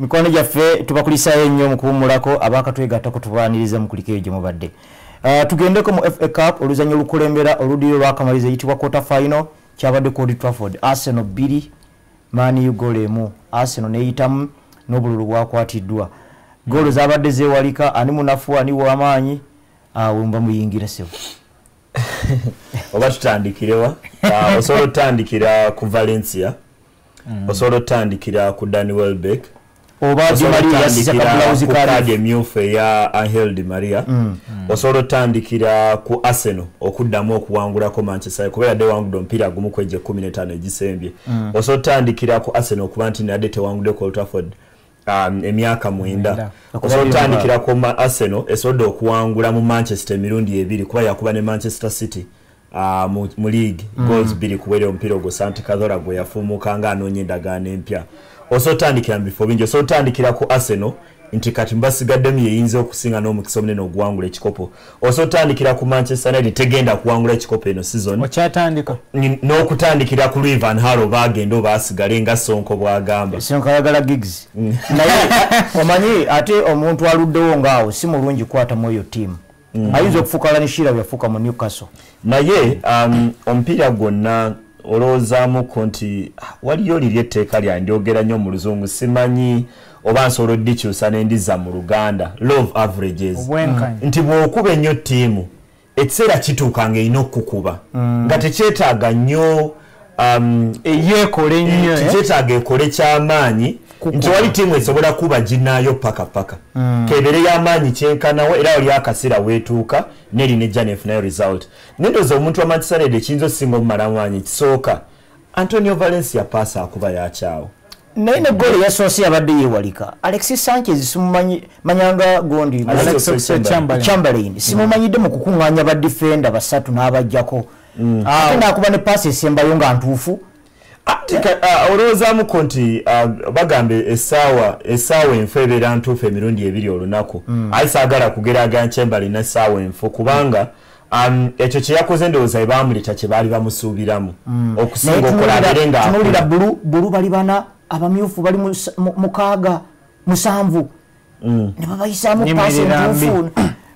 S10: Mikwano gyaffe tubakulisayo ennyo mu kuwumulako abaakatwegattako tubaaniriza mu kuliko eyo gye mubadde. Uh, tugendeko mu fa cup oluzanyo olukulembera oludiro lwakamaliza eyitibwa quarter final kyabadde ku Old trafford arsenal 2 mani ugol emu. Arsenal neyitamu n'obululu bwakwatiddwa. Goolo zabadde zewalika ani munafu ani wamaanyi awo mba muyingira sebo (laughs)
S11: oba tutandikirewa Ah, osobola otandikira ku valencia osobola otandikira ku dani welbeck
S10: Oba Di Maria yassiza kabulawuzi ka
S11: kadi emyufu eya angel di maria.
S10: Mm.
S11: osobola otandikira ku arsenal okuddamu okuwangulako manchester United, kubeera dde wangudde omupiira gumu kwejja 15 egisembye.
S10: Mm.
S11: osobola otandikira ku arsenal okuba nti nadde tewangudde Old Trafford um, emyaka mwenda. Osobola otandikira ku arsenal esobodde okuwangula mu manchester emirundi ebiri kuba yakuba ne manchester city uh, mu, league.
S10: Mm.
S11: goals biri kuwera omupiira ogwo. Santi kazola gwe yafuumuka nga anoonya endagaano empya osobola otandikira mu bifo bingi osobola otandikira ku arsenal nti kati mbasigaddemu yeyinza okusinga n'omukisa omunene okuwangula ekikopo. Osobola otandikira ku manchester united tegenda kuwangula ekikopo eno season.
S12: Okyatandika.
S11: Ni- n'okutandikira ku louis van halo baagenda oba asigale nga sonko bwagamba.
S10: Sinkayagala gigs. Naye omanyi ate omuntu aluddewo ngaawo si mulungi kukwatamu eyo ttiimu ayinza okufuukala ne shira byafuuka mu newcastle.
S11: Naye um, omupiira gwonna olowoozaamuko nti ah, waliyo liri etteeka lyandyogera nnyo mu luzungu simanyi oba nsobola oddikyusa nendiza mu luganda love averages
S12: Obwenkanya.
S11: nti bw'okuba ennyo ttiimu ekiseera kituuka nga erina okukuba
S12: Mm.
S11: nga tekyetaaga nnyo um,
S12: eyeekole ennyo, eh?
S11: tekyetaaga ekole kyamaanyi nti wali ttiimu esobola kuba ginaayo paka paka
S12: Mm.
S11: kebere y'amaanyi kyenkanawo era wali akaseera weetuuka neri nejja nefunayo result. Nendoza omuntu wa manchester united ekiyinza okusinga obumala amaanyi kisooka antonio valencia paasa akuba yakyawo
S10: naye ne goolo eyasoose yabadde yeewalika. Alexis sanchez simumanyi manyanga gondi chamberlain. Simumanyidde mu kukuŋŋaanya badifenda basatu n'abajjako. Ate naakuba ne paasi esembayo nga ntuufu
S11: olowoozamuko nti ah, bagambe essaawa essaawa enfu ebeera ntuufu emirundi ebiri olunaku. Aye saagala kugeraganya kyembali nessaawa enfu kubanga um, ekyo kyeyakoze ndowooza bwe baamuleta kye baali bamusuubiramu. Okusinga okola abere nga
S10: tunulira bulu bulu bali bana abamyufu bali mukaaga musanvu. Ne babayisaamu paasi entuufu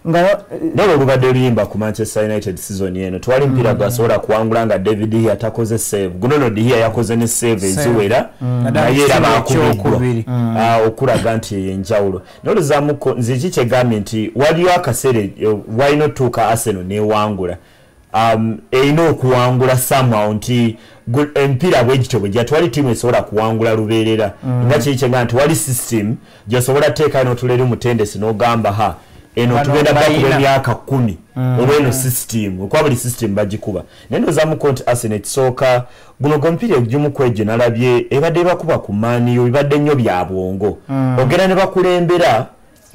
S10: nga
S11: nolwo olubadde luyimba ku manchester united season eno tewali mupiira gwasobola kuwangula nga david hia takoze save. Guno no dihia yakoze ne save eziwera
S12: Mm.
S11: naye era bakubiddwa. Ah, okulaga nti enjawulo noluzamuko nziki kyegambye nti waliyo akaseera eh, walina otuuka arsenal newangula. Um, erina okuwangula somehow nti emipiira bwegityo bwejja tewali tiimu esobola kuwangula lubeerera.
S12: Mm.
S11: nga kiri kyegamba nti wali system gyosobola teekayo notuleeri omutendesi n'ogamba ha eno
S12: Bano
S11: tugenda bakuba emyaka kumi.
S12: Mm.
S11: olwa eno system okuba buli system bagikuba. Naye ndozamuko nti arsenal ekisooka guno gwomupiira egimu ku egyo nalabye ebadde ebakuba ku maaniyo bibadde nnyo bya bwongo.
S12: Mm.
S11: ogenda ne bakulembera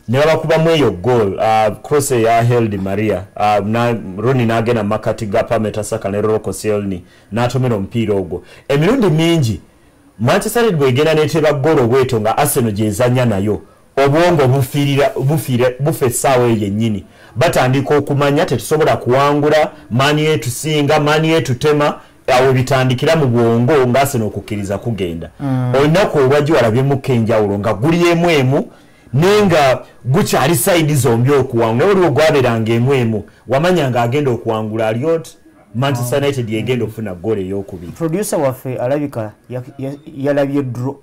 S11: ne babakubamu eyo gol uh, cross eya held maria. Uh, na, roni n'agenda mu makati ga pametasaka ne rokosielni n'atomera omupiira ogwo. Emirundi mingi manchester united bwegenda neteba gol obweto nga arsenal gyezanya nayo obwongo bufa essaawa eyo yennyini. Batandika okumanya tetusobola kuwangula maani yetusinga maani yetutema awo bitandikira mu bwongo nga arsenal okukkiriza kugenda.
S12: Mm.
S11: olunaku olwajja walabyemukko enjawulo nga guli emu emu naye nga gukyali sayidi zombi okuwangula. Naye waliwo gwabeeranga emu emu wamanya ng'agenda okuwangula alyot manchester united yegenda okufuna goal eyokubiri.
S10: Producer waffe alabika ya- ya- yalabye dro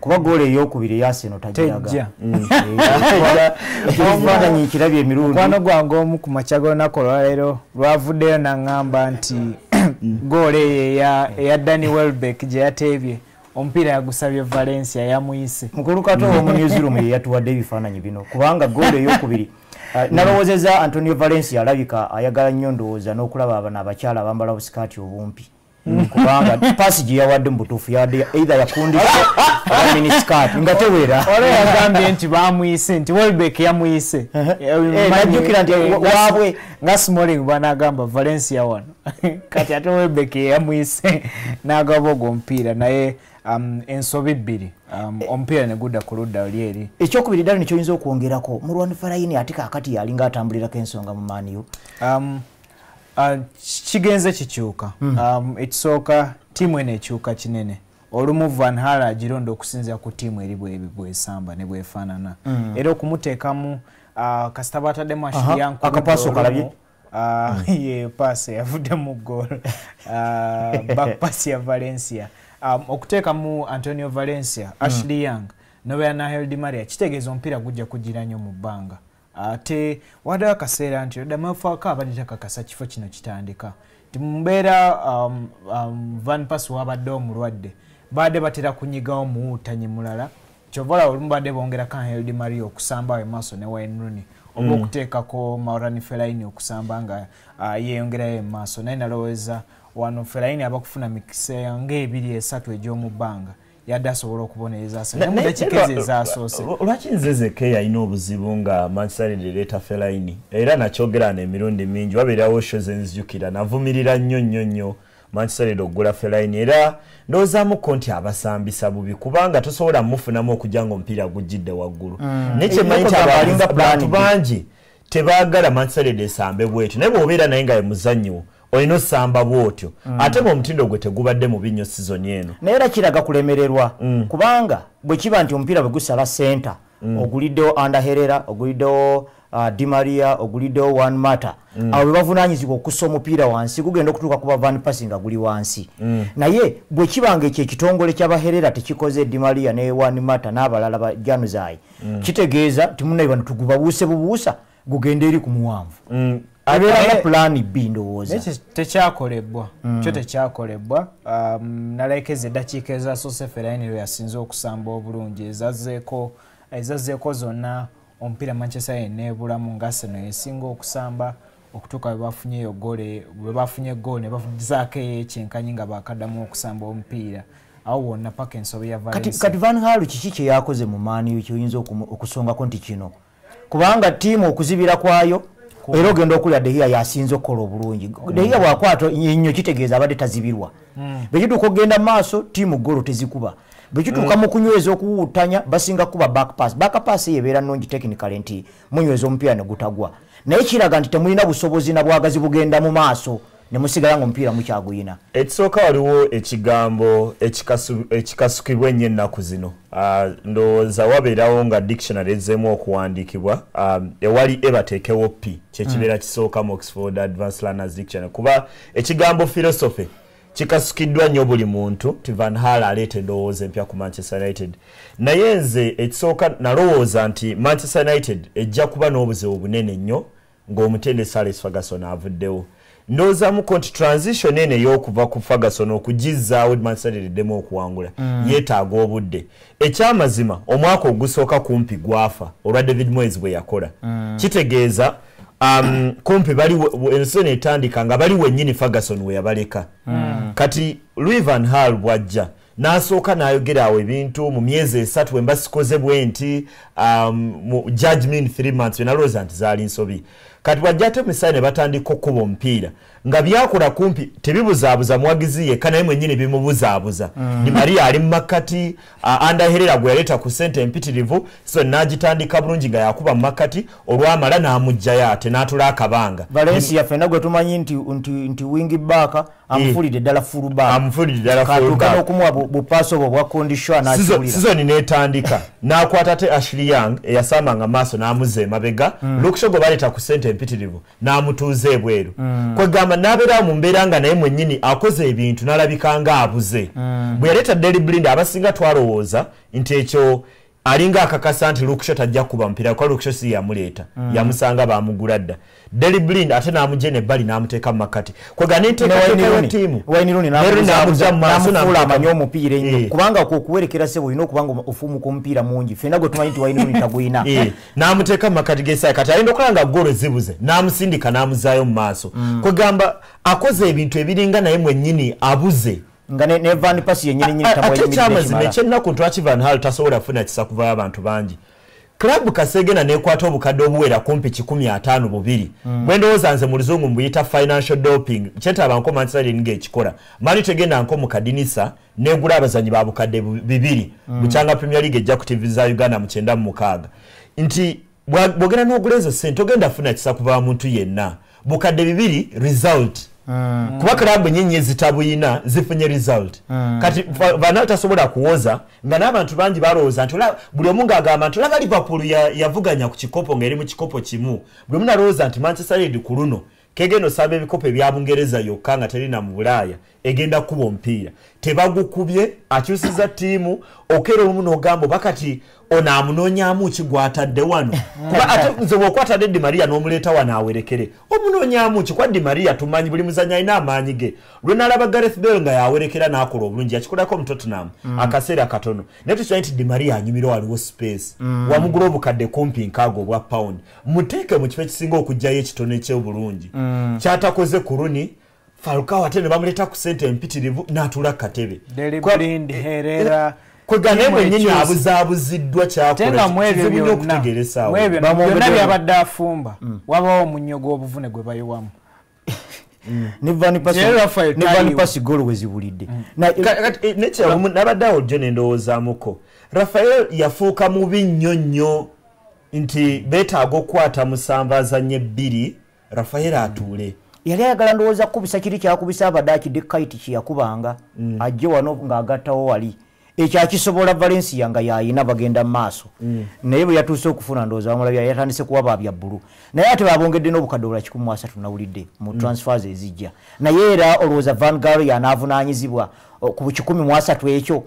S10: kuba goolo eyokubiri eyaseno
S12: Tejja.
S10: tajjaga (laughs) ekifaananyi nkirabye emirundi.
S12: Mukwano gwange omu ku makya g'olunaku olwaleero lwavuddeyo naŋŋamba nti (clears throat) goolo eyo eya- dani welbeck gye yateebye omupiira yagusabye valencia yamuyise
S10: mukulu kato omu new zealand ye yatuwadde ebifaananyi bino kubanga goolo eyokubiri (laughs) uh, nalowoozeza antonio valencia alabika ayagala nnyo ndowooza n'okulaba abano abakyala abambala busikaati obumpi kubanga paasi gye yawadde mu butuufu yawadde either yakundika (laughs) oba minisikaati nga tewera
S12: olwo yagambye nti bamuyise nti welbeck yamuyise.
S10: Eh, najjukira nti wa- waabwe
S12: nga smalling bwanagamba valencia wano. (laughs) Kati ate welbeck yeyamuyise (laughs) n'agaba ogwo omupiira naye um, ensobi bbiri um, omupiira negudda ku ludda oli eri.
S10: Ekyokubiri ddala nekyoyinza okwongerako mulwani falayini ate kaakati yalinga atambulirako ensonga mu maaniyo
S12: um, kigenze kikyuka.
S10: Mm.
S12: um, ekisooka tiimu eno ekyuka kinene. Olumu van hal agironda okusinzira ku tiimu eri bwe- bwesamba ne bwefaanana
S10: Mm.
S12: era okumuteekamu uh, kasita bataddemu
S10: Aha,
S12: ashiryanku
S10: akapaaso kalabye? (laughs)
S12: ye paasi yavudde mu goal. Uh, (laughs) back pass ya valencia. Um, okuteekamu antonio valencia ashley young. Nobeera nahel di maria kitegeeza omupiira gujja kugira nnyo mu bbanga ate waddeyo akaseera nti damafaako abadde takakasa kifo kino kitandika. Nti mumbeera um, um, van pass wabadde omulwadde badde batera kunyigawo muwuutanyi mulala. Kyova olaba olumu badde bongerako angel di maria okusamba awo emaaso ne wayne rooney. Oba
S11: Mm.
S12: okuteekako maurani felaini okusamba nga uh, yeeyongerayo emaaso naye nalowooza wano felaini aba kufuna mikisa ngaebiri esatu egy'omu bbanga yadde asobola okubonereza asene mu dakiika ezo ezasoose.
S11: Lwaki nze zeke yalina obuzibu nga manchester united ereeta felaini era nakyogerana emirundi mingi wabeerawo sho zenzijukira navumirira nnyo nnyo nnyo manchester united okugula felaini era ndowoozamuko nti abasambisa bubi kubanga tosobola mufunamu okujja nga omupiira gujjidde waggulu.
S10: Mm.
S11: naye kyemanyi nti
S10: Ebyokoga alinga
S11: abantu
S10: plan
S11: bantu bangi tebaagala manchester united esambe bwetyo. Naye bw'obeera naye nga emuzannyo olina osamba bwotyo
S10: Mm.
S11: ate ngaomutindo gwe tegubadde mubi nnyo sizoni eno
S10: naye era kiraga kulemererwa kubanga bwe kiba nti omupiira bwe gusala senta oguliddewo andaherera oguliddewo uh, dimaria oguliddewo one mata
S11: Mm.
S10: abo bebavunanyizibwa okussa omupiira wansi gugenda okutuuka kuba van pasi nga guli wansi naye bwe kibanga ekyo ekitongole kyabaherera tekikoze dimaria ne one mata n'abalala ba januzai
S11: Mm.
S10: kitegeeza timunaye bano tugubabuuse bubuusa gugenda eri ku muwanvu
S11: Mm.
S10: Abeera pulaani b ndowooza.
S12: Tekyakolebwa.
S10: Mm.
S12: kyo tekyakolebwa. Um, nalekeza eddakiika ezasoose feraini lwe yasinze okusamba obulungi. Ezazzeeko zonna omupiira manchester united nebulamu nga seno yesinga okusamba okutuuka bwe bafunyeyo gole bwe bafunye gol ne bazaako eyo ekyenkanyi nga bakaddamu okusamba omupiira. Awo wonna paka ensobi ya
S10: kati, van hal kiki kyeyakoze mu maaniyo kyoyinza okusongako nti kino? Kubanga tiimu okuzibira kwayo era ogenda okulya dehiya yasinze okukola obulungi. Dehiya bwakwata nnyo kitegeeza abadde tazibirwa.
S12: Mm.
S10: bwekituuka okgenda maaso tiimu golo tezikuba. Bwekituuka
S12: Mm.
S10: mu kunyweza okuwuutanya basinga kuba backpass backpass eyo ebeera nnungi technical nti munyweza omupiira ne gutagwa. Naye kiraga nti temulina busobozi na bwagazi bugenda mu maaso ne musigala nga omupiira mukyaguyina.
S11: Ekisooka waliwo ekigambo ekikasu- ekikasukibwa ennyo ennaku zino. Ah, ndowooza wabeerawo nga dictionary ezzeemu okuwandiikibwa. Um, ewali e. Bateekewo p kyekibeera kisooka mu oxford advanced learners dictionary. Kuba ekigambo philosophy kikasukiddwa nnyo buli muntu. Ti van hal aleeta endowooza empya ku manchester united. Naye nze ekisooka nalowooza nti manchester united ejja kuba n'obuzibu bunene nnyo ng'omutendesi alex ferguson avuddewo ndowoozamuko nti transition eno ey'okuva ku ferguson okugizzaawo manchester united eddemu okuwangula
S10: Mm.
S11: yeetaaga obudde ekyamazima omwaka ogusooka kumpi gwafa olwa david moyes bwe yakola
S10: Mm.
S11: kitegeeza um, kumpi bali ensoni etandika nga bali wennyini ferguson we yabaleka
S10: Mm.
S11: kati louis van hal bwajja n'asooka n'ayogera awo ebintu mu myezi esatu wemba sikoze bwe nti um, judgment three months wenalowooza nti zaali nsobi kati bwajja ate musayi ne batandika okuba omupiira nga byakola kumpi tebibuzaabuza muwagizi yekka naye mwennyini bimubuzaabuza
S10: Mm.
S11: ni maria ali mumakati andaherera gwe yaleeta ku sente empitirivu so n'agitandika bulungi nga yakuba mu makati olwamala n'amugjayo ate n'atula akabanga
S10: valencia fenna gwe tumanyi nti, wingi baaka amufulidde ddala
S11: back.
S10: n'okumuwa bu- bupaaso obwo bwa kondisho
S11: Sizo-
S10: anakiwulira
S11: sizoni netandika (laughs) nakwata te ashley young eyasambanga maaso n'amuzza emabega
S10: Mm.
S11: lukisho gwe baleeta ku sente empitirivu n'amutuuza ebweru
S10: Mm.
S11: Kwegamba n'abeerawo mu mbeera nga naye mwennyini akoze ebintu n'alabika nga abuze
S10: Mm.
S11: bwe yaleeta daily blind abasinga twalowooza nti ekyo alinga akakasa nti lukisho tajja kuba mupiira kuba lukisho si yamuleeta.
S10: Mm.
S11: yamusanga bamugula dda. Daily blind ate n'amugya nebbali n'amuteeka mu makati kwega nenteekateeka ya tiimu
S10: wainiruni
S11: n'amugya mu maaso
S10: namufuula
S11: n'amuteeka
S10: amanyi
S11: mu-
S10: omupiira ennyo.
S11: Eh.
S10: kubanga okwo okuwerekera sebo olina okuba nga ofumuka omupiira mungi. Fenna gwe tumanyi nti wainiruni taguyina. (laughs)
S11: Eh, n'amuteeka mu makati g'esaayi kati ayinza okukola nga golo zibuze n'amusindika n'amuzaayo mu maaso. Kwegamba akoze ebintu ebiringa naye mwennyini abuze
S10: nga ne, van pasi yenyini nyini
S11: ate kyamazima ekyennaku ntwaki van hal tasobola kufuna kisa kuvayo abantu bangi. Klabu kasegena nekwata obukadde obuwera kumpi 152 bubiri.
S10: Mm.
S11: bwe ndowooza nze mu luzungu mbuyita financial doping. Kyetaba nko manchester united ng'ekikola mali tegenda nko mu kadinisa negula abazanyi ba bukadde bu- bibiri.
S10: Mm.
S11: bukyanga premier league ejja ku tv za uganda mu kyenda mu mukaaga. Nti bwa- bwogenda n'ogula ezo sente ogenda funa kisa kuva muntu yenna. Bukadde bibiri result kuba klabu nyinyi ezitabuyina zifunye result.
S10: Mm.
S11: kati Va- vanal tasobola kuwoza nga n'abantu bangi balowooza nti ola- buli omu ng'agamba nti olaba liverpool ya- yavuganya ku kikopo ng'eri mu kikopo kimu. Buli omu nalowooza nti manchester united ku luno kegenda osamba ebikopo ebya bungereza yokka nga terina mu bulaaya egenda kuba omupiira. Tebagukubye akyusiza ttiimu okeera olumu n'ogamba oba kati ono amunoonyamu ki gw'atadde wano? Kuba ate nze bw'okwatadde di maria n'omuleeta wano awerekere. Omunoonyamu ki? Kwa di maria tumanyi buli muzanyi alina amaanyi ge. Lwe nalaba gareth bell nga yawerekera n'akola obulungi yakikolako mu tottenham
S10: Mm.
S11: akaseera katono naye tukimanyi nti di maria anyumirwa waliwo space.
S10: Mm.
S11: wamugula obukadde kumpi nkaaga obwa pound. Muteeke mu kifo ekisinga okugjayo ekitono ekyobulungi. Kyatakoze ku runi falukao ate ne bamuleeta ku sente empitirivu n'atuula ku katebe Bwennyini
S12: ekyusa.
S11: abuzaabuziddwa kyakolaizibu nnyo
S12: byonna. byabadde afumba. Wabawo omunyo gw'obuvune gwe bayiwamu.
S10: Ne Van Persie-
S12: Thierry Raphael
S10: ne Van
S12: taliwo.
S10: Persie golo we zibulidde Na-
S11: nekyalumu nabadde awo jjo nendowoozamuko rafael yafuuka mubi nnyo nnyo nti beetaaga okukwata musanvu azanye bbiri rafael atuule.
S10: Yali ayagala ndowooza kukubisa kiri kyakubisa abadde akidde kaiti kyeyakubanga
S11: Mm.
S10: ajje wano ng'agattawo wali ekyo akisobola valencia nga yayina bagenda mu maaso.
S11: Mm.
S10: naye bwe yatuuse okufuna ndowooza bamulabya yatandise kuwaba bya bbulu. Naye ate babongedde n'obukadde obula kikumi mu asatu nawulidde mu
S11: Mm.
S10: transfers ezijja. Naye era olowooza van gal yanaavunaanyizibwa o, ku kikumi mu asatu ekyo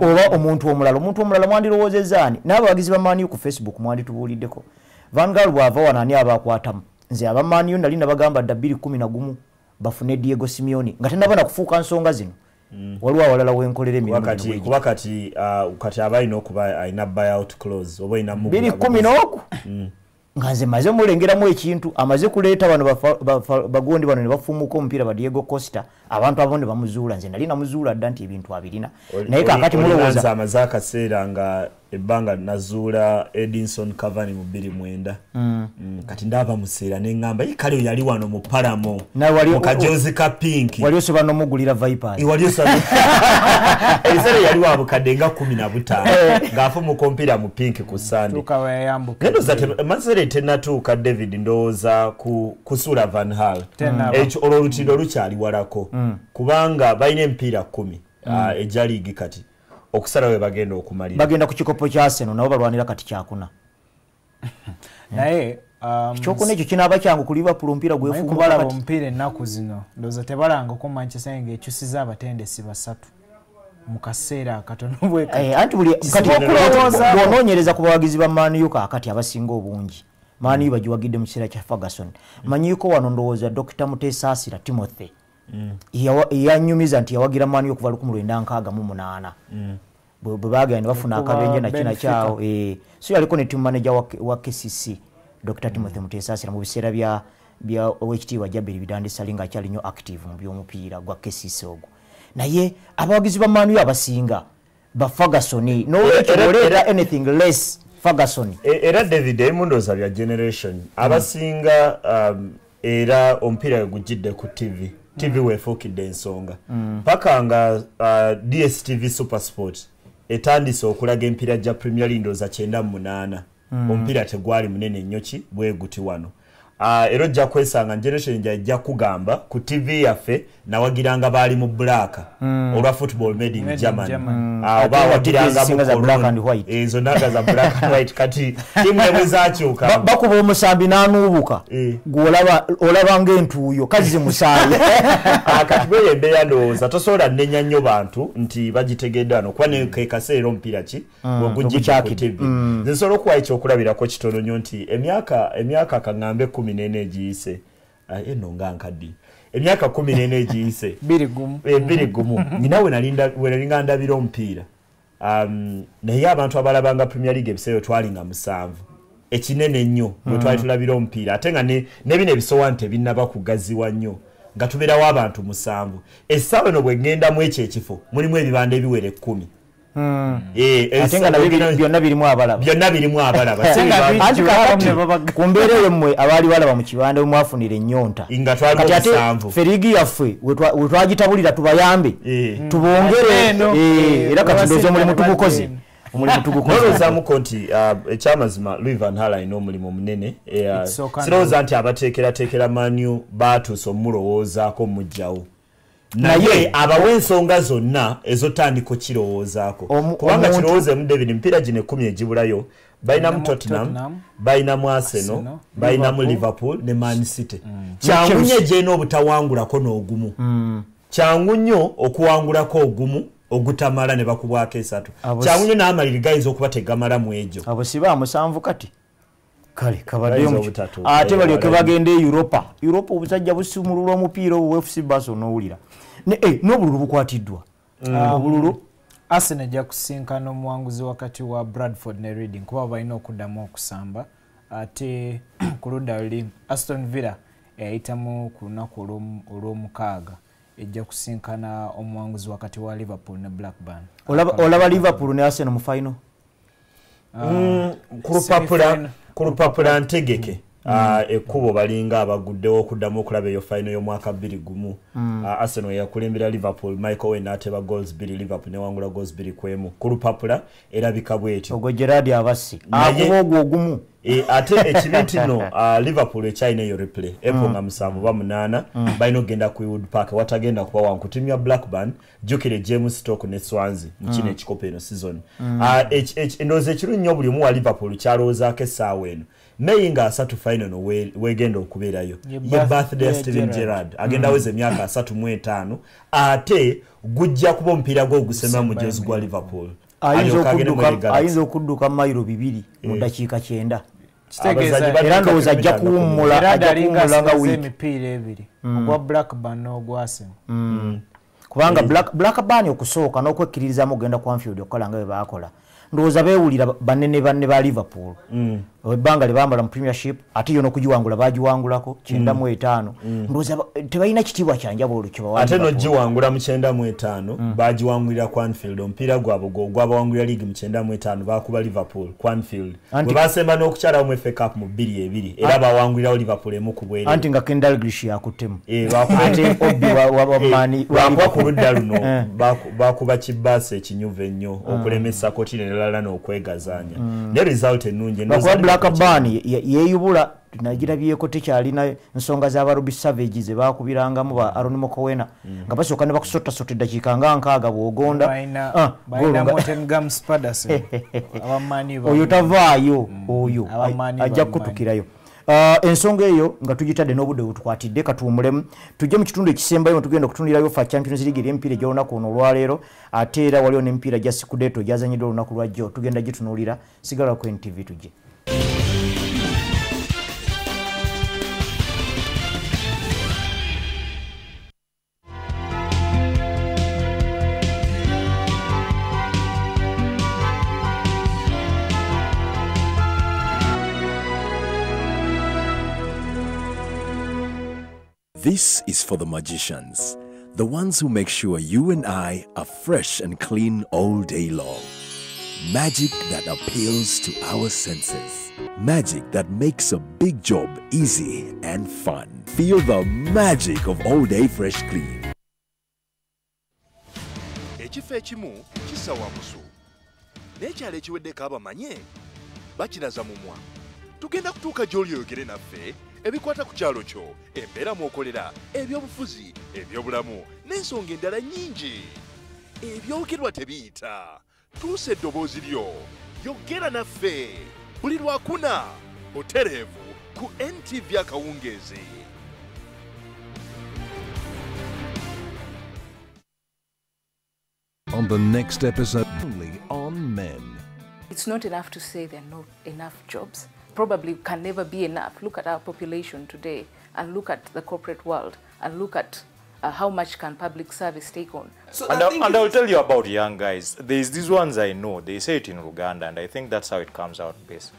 S10: oba omuntu omulala. Omuntu omulala mwandirowoozezzaani n'abawagizi ba maniyu ku facebook mwanditubuuliddeko. Van gal bw'ava wano ani aba akwatamu? Nze aba maniyu nali nabagamba dda bbiri kumi na gumu bafune diego simeoni nga tenaba na kufuuka nsonga zino waliwo awalala wenkolera emirimu
S11: kuba kati- kuba kati aba alina okuba alina buyout clause oba olina
S10: bbiri kumi n'oku. Nga nze maze mulengeramu ekintu amaze kuleeta bano bagondi bano ne bafumuka omupiira ba diego costa abantu abo ne bamuzuula nze nali namuzuula dda nti ebintu abirina. Naye kakati mulowooza
S11: amaze akaseera nga ebbanga nazuula edinson cavani mu bbiri mwenda
S10: Mm.
S11: Mm, kati ndaaba museera neŋŋamba "Ye, kale yali wano mu palamo
S10: Nawe wali-
S11: mu kajozi ka pinki
S10: wali osobola n'omugulira vipers.
S11: Wali (laughs) (laughs) ebiseera yali wa bukadde nga kumi na butaano ng'afumuka omupiira mu pinki ku nedooza masere tenatuuka david ndowooza ku kusuula van hal ekyo olwo olutindo lukyali walako.
S10: Mm.
S11: Kubanga balina emipiira kumi
S10: Mm.
S11: ah, ejja liigi kati okusala we bagenda okumalira.
S10: Bagenda ku kikopo kya seno nabo balwanira kati kyakuna. (laughs)
S12: Naye um,
S10: kyokuna ekyo kinaaba kyangu ku liverpool omupiira kati.
S12: omupiira ennaku zino ndowooza tebalangako manchester ng'ekyusiza abatendesi basatu. Mu kaseera akatono bwe kati.
S10: Eh, bw'onoonyereza ku bawagizi ba maniyu kaakati abasinga obungi. Maniyu bagiwagidde mu kiseera kya ferguson. Manyiko wano ndowooza dr. Mutesaasira timothy yanyumiza nti yawagira maniyu okuva 1968 bwe bwe bagenda ne bafuna akabenje nakina
S12: Benfica.
S10: kyawo eh. so yaliko ne team manager wa, wa kcc dr timothy mutesaasira mu biseera bya bya owekitiibwa jabiri bidandisali nga akyali nnyo active mu by'omupiira gwa kcc ogwo. Naye abawagizi ba maniyu abasinga ba ferguson nolwekyo
S11: Era-
S10: bwoleeta anything less ferguson.
S11: E- era david ebimu ndowooza bya generation abasinga um, era omupiira we gujjidde ku tv tv weefuukidde ensonga
S10: Mm.
S11: paka nga uh, dstv supersport etandise okulaga empiira gya premier league ndowooza kyenda mu munaana
S10: Mm.
S11: omupiira tegwali munene nnyo ki bwe guti wano Uh, era ojja kwesanga generation jajja kugamba ku tv yaffe nawagiranga baali mu black
S10: Mm.
S11: olwa football made in germany. Ah,
S10: Ate
S11: oba
S10: nga
S11: awagiranga
S10: TV ezisinga za
S11: mu
S10: black
S11: Cologne.
S10: and white.
S11: ezo naga za black and white kati (laughs) timu emwe zakyuka
S10: Ba- bakuba omusambi n'anuubuka. Gweolaba olaba ng'entuuyo kazi musaayi (laughs)
S11: Ah, kati bweyo embeera ndowooza tosobola nnenya nnyo bantu nti bagitegedde wano kuba ne ke kaseera omupiira ki? Wegujjidde ku tv nze nsobola okuwayo ekyokulabirako kitono nnyo nti emyaka emyaka kaŋŋambe kumi n'ena egiyise. Ah, eno nga nkaddi. Emyaka kumi n'ena egiyise. (laughs)
S12: Bbiri gumu.
S11: Eh, nina we nali nda- we nali nga ndabira omupiira. Um, naye abantu abalabanga premier league ebiseera twali nga musanvu. Ekinene ennyo bwe twali tulabira omupiira. Ate nga ne ne bino ebisowaani tebinnaba kugaziwa nnyo nga tubeerawo abantu musanvu. Essaawa eno bwe ŋŋendamu ekyo ekifo mulimu ebibanda ebiwera ekkumi. Eh,
S10: ate nga nabyo byonna birimu abalaba.
S11: byonna birimu abalaba.
S10: Ku mbeera eyo mmwe abaali balaba mu kibanda bwe mwafunira ennyonta. Kati ate liigi yaffe we twa- we twagitabulira tubayambe. Tubongere. Eh,
S11: eh,
S10: era kati ndowooza omulimu tugukoze. Omulimu tugukoze.
S11: Nolowoozamuko nti uh, ekyamazima louis van hal alina omulimu munene Eh,
S12: Ekisooka
S11: sirowooza nti abateekerateekera manyu batuusa omulowoozaako mujjawo naye abawa ensonga zonna ezotandika okirowoozaako. Kubanga kirowoozemu david emipiira gino ekumi egibulayo balinamu tottenham balinamu arsenal balinamu
S12: Liverpool.
S11: ne man city. kyangu nnyo gyena obutawangulako n'ogumu. Kyangu nnyo okuwangulako ogumu ogutamala ne bakubwako esatu. Kyangu nnyo n'amaliri gayinza okuba tegamala mu egyo.
S10: Abo si ba musanvu kati? Kale kabaddeyo ate balyoke bagende e europa. Europa obusajja busumulula omupiira obwo fc bas eh, n'obululu bukwatiddwa. Obululu.
S12: Arsenal ejja kusinkana omuwanguzi wakati wa bradford ne reading kuba balina okuddamu okusamba. Ate (clears throat) ku ludda luli aston villa eyayitamu ku lunaku olw'omu- olw'omukaaga ejja kusinkana omuwanguzi wakati wa liverpool ne blackburn.
S10: Olaba olaba liverpool ne arsenal mu final?
S11: Mm, ku lupapula ntegeke. Ah, ekkubo balinga abaguddewo okuddamu okulaba eyo fayino y'omwaka bbiri gumu.
S10: Mm.
S11: Ah, arsenal yakulembera liverpool michael wen ateba goals bbiri liverpool newangula goals bbiri kwemu ku lupapula erabika bwetyo.
S10: Ogwo gerard abassi
S11: Naye-
S10: akuba ogwo ogumu
S11: ate ekibi nti no ah, (laughs) liverpool ekyalina eyo replay. Epo
S10: Mm.
S11: nga musanvu ba munaana
S10: Mm.
S11: balina okugenda ku wood park watagenda kuba wanku timu ya blackburn jukire james stock ne swanzi mukino
S10: Mm.
S11: ekikopo eno season.
S10: Mm.
S11: Ah, eki- eki- endowooza ekirungi nnyo buli omu wa liverpool kyalowoozaako essaawa eno. Meyi nga asatu final no we- wegenda okubeerayo.
S12: Ye birthday
S11: ya steven gerard agenda aweza emyaka asatu mu etaano. Ate gujja kuba omupiira gwe ogusema mu
S12: Gusembayo
S11: jezi
S12: mu
S11: gwa liverpool.
S10: Ayinza okudduka- mayiro bibiri mu
S11: Eh.
S10: dakiika kyenda era ndowooza ajja kuwummula nga
S12: emipiira ebiri.
S10: Mm.
S12: ogwa blackburn n'ogwa arsenal
S10: Mm. kubanga Black- blackburn okusooka n'okwekkiririzamu okugenda ku anfield okukola nga bwe baakola. Ndowooza beewulira banene banne ba liverpool ebbanga lyebambala mu premiership ate yo n'okugiwangula bagiwangulako kyenda mu etaano ndowooza ba- tebalina kitiibwa kyanjawulo
S11: ate nogiwangula mu kyenda mu etaano bagiwangulira ku anfield omupiira gwabwe gwabawangulira league mu kyenda mu etaano bakuba liverpool ku anfield
S10: Anti-
S11: bwe basemba n'okukyalawo mu fa cup mu bbiri ebiri era bawangulirawo liverpool emu ku bwereere
S10: anti nga kendal grish yakuttemu.
S11: Eh,
S10: ate obi wa- wa- wa
S11: Eh, ku ludda luno
S10: Eh.
S11: baku- bakuba kibaasi ekinyuvu ennyo
S10: Mm.
S11: okulemesa kotine nelala n'okwegazaanya
S10: Mm.
S11: ne result ennungi
S10: lwakuba blackburn ye- ye- yeeyubula nagirabyeko tekyalina ensonga z'abarubi savage ze bakubirangamu ba aron mokowena nga basooka ne bakusotasota eddakiika nga nkaaga bw'ogonda. Ah, (laughs) oyo tavaayo oyo ajja kukutukirayo Uh, ensonga eyo nga tugitadde n'obudde wetukwatidde katuwumulemu tujje mu kitundu ekisembayo tugenda okutundirayo fa champions league ery'emipiira egy'olunaku ono olwaleero ate era waliwo n'emipiira gya sikudeeto gyazanyiddwa olunaku lwajjo tugenda gitunuulira sigala ku ntv tujje
S3: This is for the magicians, the ones who make sure you and I are fresh and clean all day long. Magic that appeals to our senses. Magic that makes a big job easy and fun. Feel the magic of all day fresh clean.
S22: ekifo ekimu kissa wamusu n'ekyalo ekiweddeko abamanye bakinaza mumwa tugenda kutuuka gy'oli oyogere naffe ebikwata ku kyalo kyo embeera mw'okolera ebyobufuzi ebyobulamu n'ensonga endala nnyingi. Ebyogerwa tebiyita. Tuusa eddoboozi lyo. Yogera naffe. Buli lwakuna butereevu ku ntv akawungeezi.
S17: On the next episode, only on men.
S19: It's not enough to say there are not enough jobs. Probably can never be enough. Look at our population today and look at the corporate world and look at uh, how much can public service take on. So
S23: and,
S19: I
S23: I, and I'll tell you about young guys. There's these ones I know. They say it in Uganda, and I think that's how it comes out best.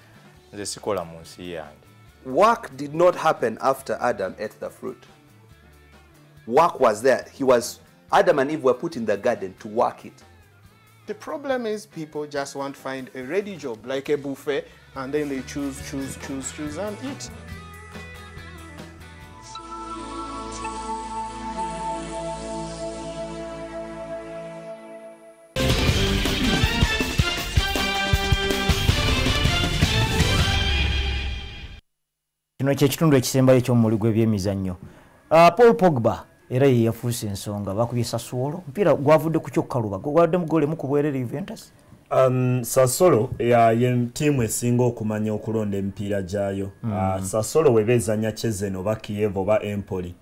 S23: The sikola munsi yange.
S24: Work did not happen after Adam ate the fruit. Work was there. He was Adam and Eve were put in the garden to work it.
S25: The problem is people just want to find a ready job, like a buffet, and then they choose, choose, choose, choose, and eat.
S10: kino kyekitundu ekisembayo ekyomumuli gw'ebyemizannyo uh, paul pogba era ye yafuuse ensonga bakubye sasuwolo omupiira gwavudde ku kyokkaluba gwaddemu golemu ku bwerere juventus
S11: Um, sasolo ya ye tiimu esinga okumanya okulonda emipiira gyayo.
S10: Mm.
S11: uh, sasolo weba ezanya chezeno oba kiev oba empoli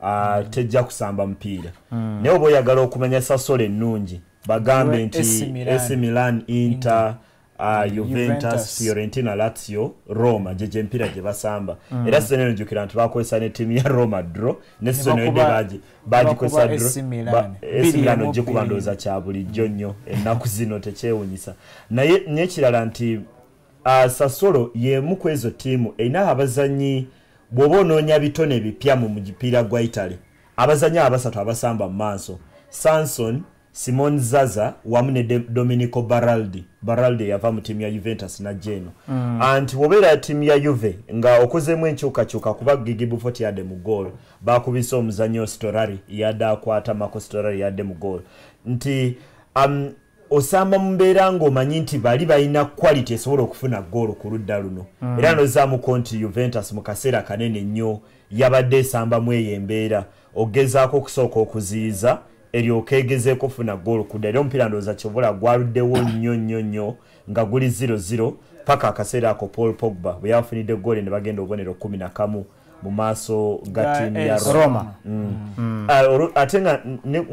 S11: uh, tejja kusamba mupiira. Naye oba oyagala okumanya sasolo ennungi bagambe nti
S12: AC Milan.
S11: AC Milan inter uh, Juventus,
S12: Juventus.
S11: Fiorentina, Lazio, Roma gye gy'emipiira gye basamba
S12: Mm.
S11: era season eno jjukira nti bakozesa ne ttiimu ya Roma draw ne
S12: bakuba-
S11: bagi- bagikozesa
S12: bakuba
S11: draw
S12: AC Milan.
S11: Ba- AC
S12: Biri
S11: Milan
S12: emu
S11: ogikuba
S12: bbiri.
S11: ndowooza kya bulijjo nnyo ennaku zino tekyewunyisa naye nekirala nti uh, sasolo yemu ku ezo ttiimu erina abazanyi bw'oba onoonya bitone bipya mu mugipiira gwa italy abazanyi abasatu abasamba mu maaso sanson simon zaza wamu ne dominico baraldi. Baraldi yava mu ttiimu ya juventus najja eno
S10: Mm.
S11: anti wobeera ttiimu ya juve nga okozeemu enkyukakyuka kuba gigi bufoti yadde mu goolo bakubisa omuzanyo storari yadde akwata mako storari yadde mu goolo nti um, osamba mu mbeera ng'omanyi nti bali balina quality esobola okufuna goolo ku ludda luno.
S10: Mm.
S11: era nozaamuko nti juventus mu kaseera kanene nnyo yabadde esambamu eyo embeera. Ogezaako okusooka okuziyiza eryoka egezeeko okufuna goolo kudda era omupiira ndowooza kyobula gwaluddewo nnyo nnyo nnyo nga guli 00 paka akaseera ako paul pogba bwe yafunidde goolo ne bagenda obubonero 11 mu maaso ga ttiimu ya roma
S12: Roma.
S11: Mm.
S12: Mm.
S11: Ah, ate nga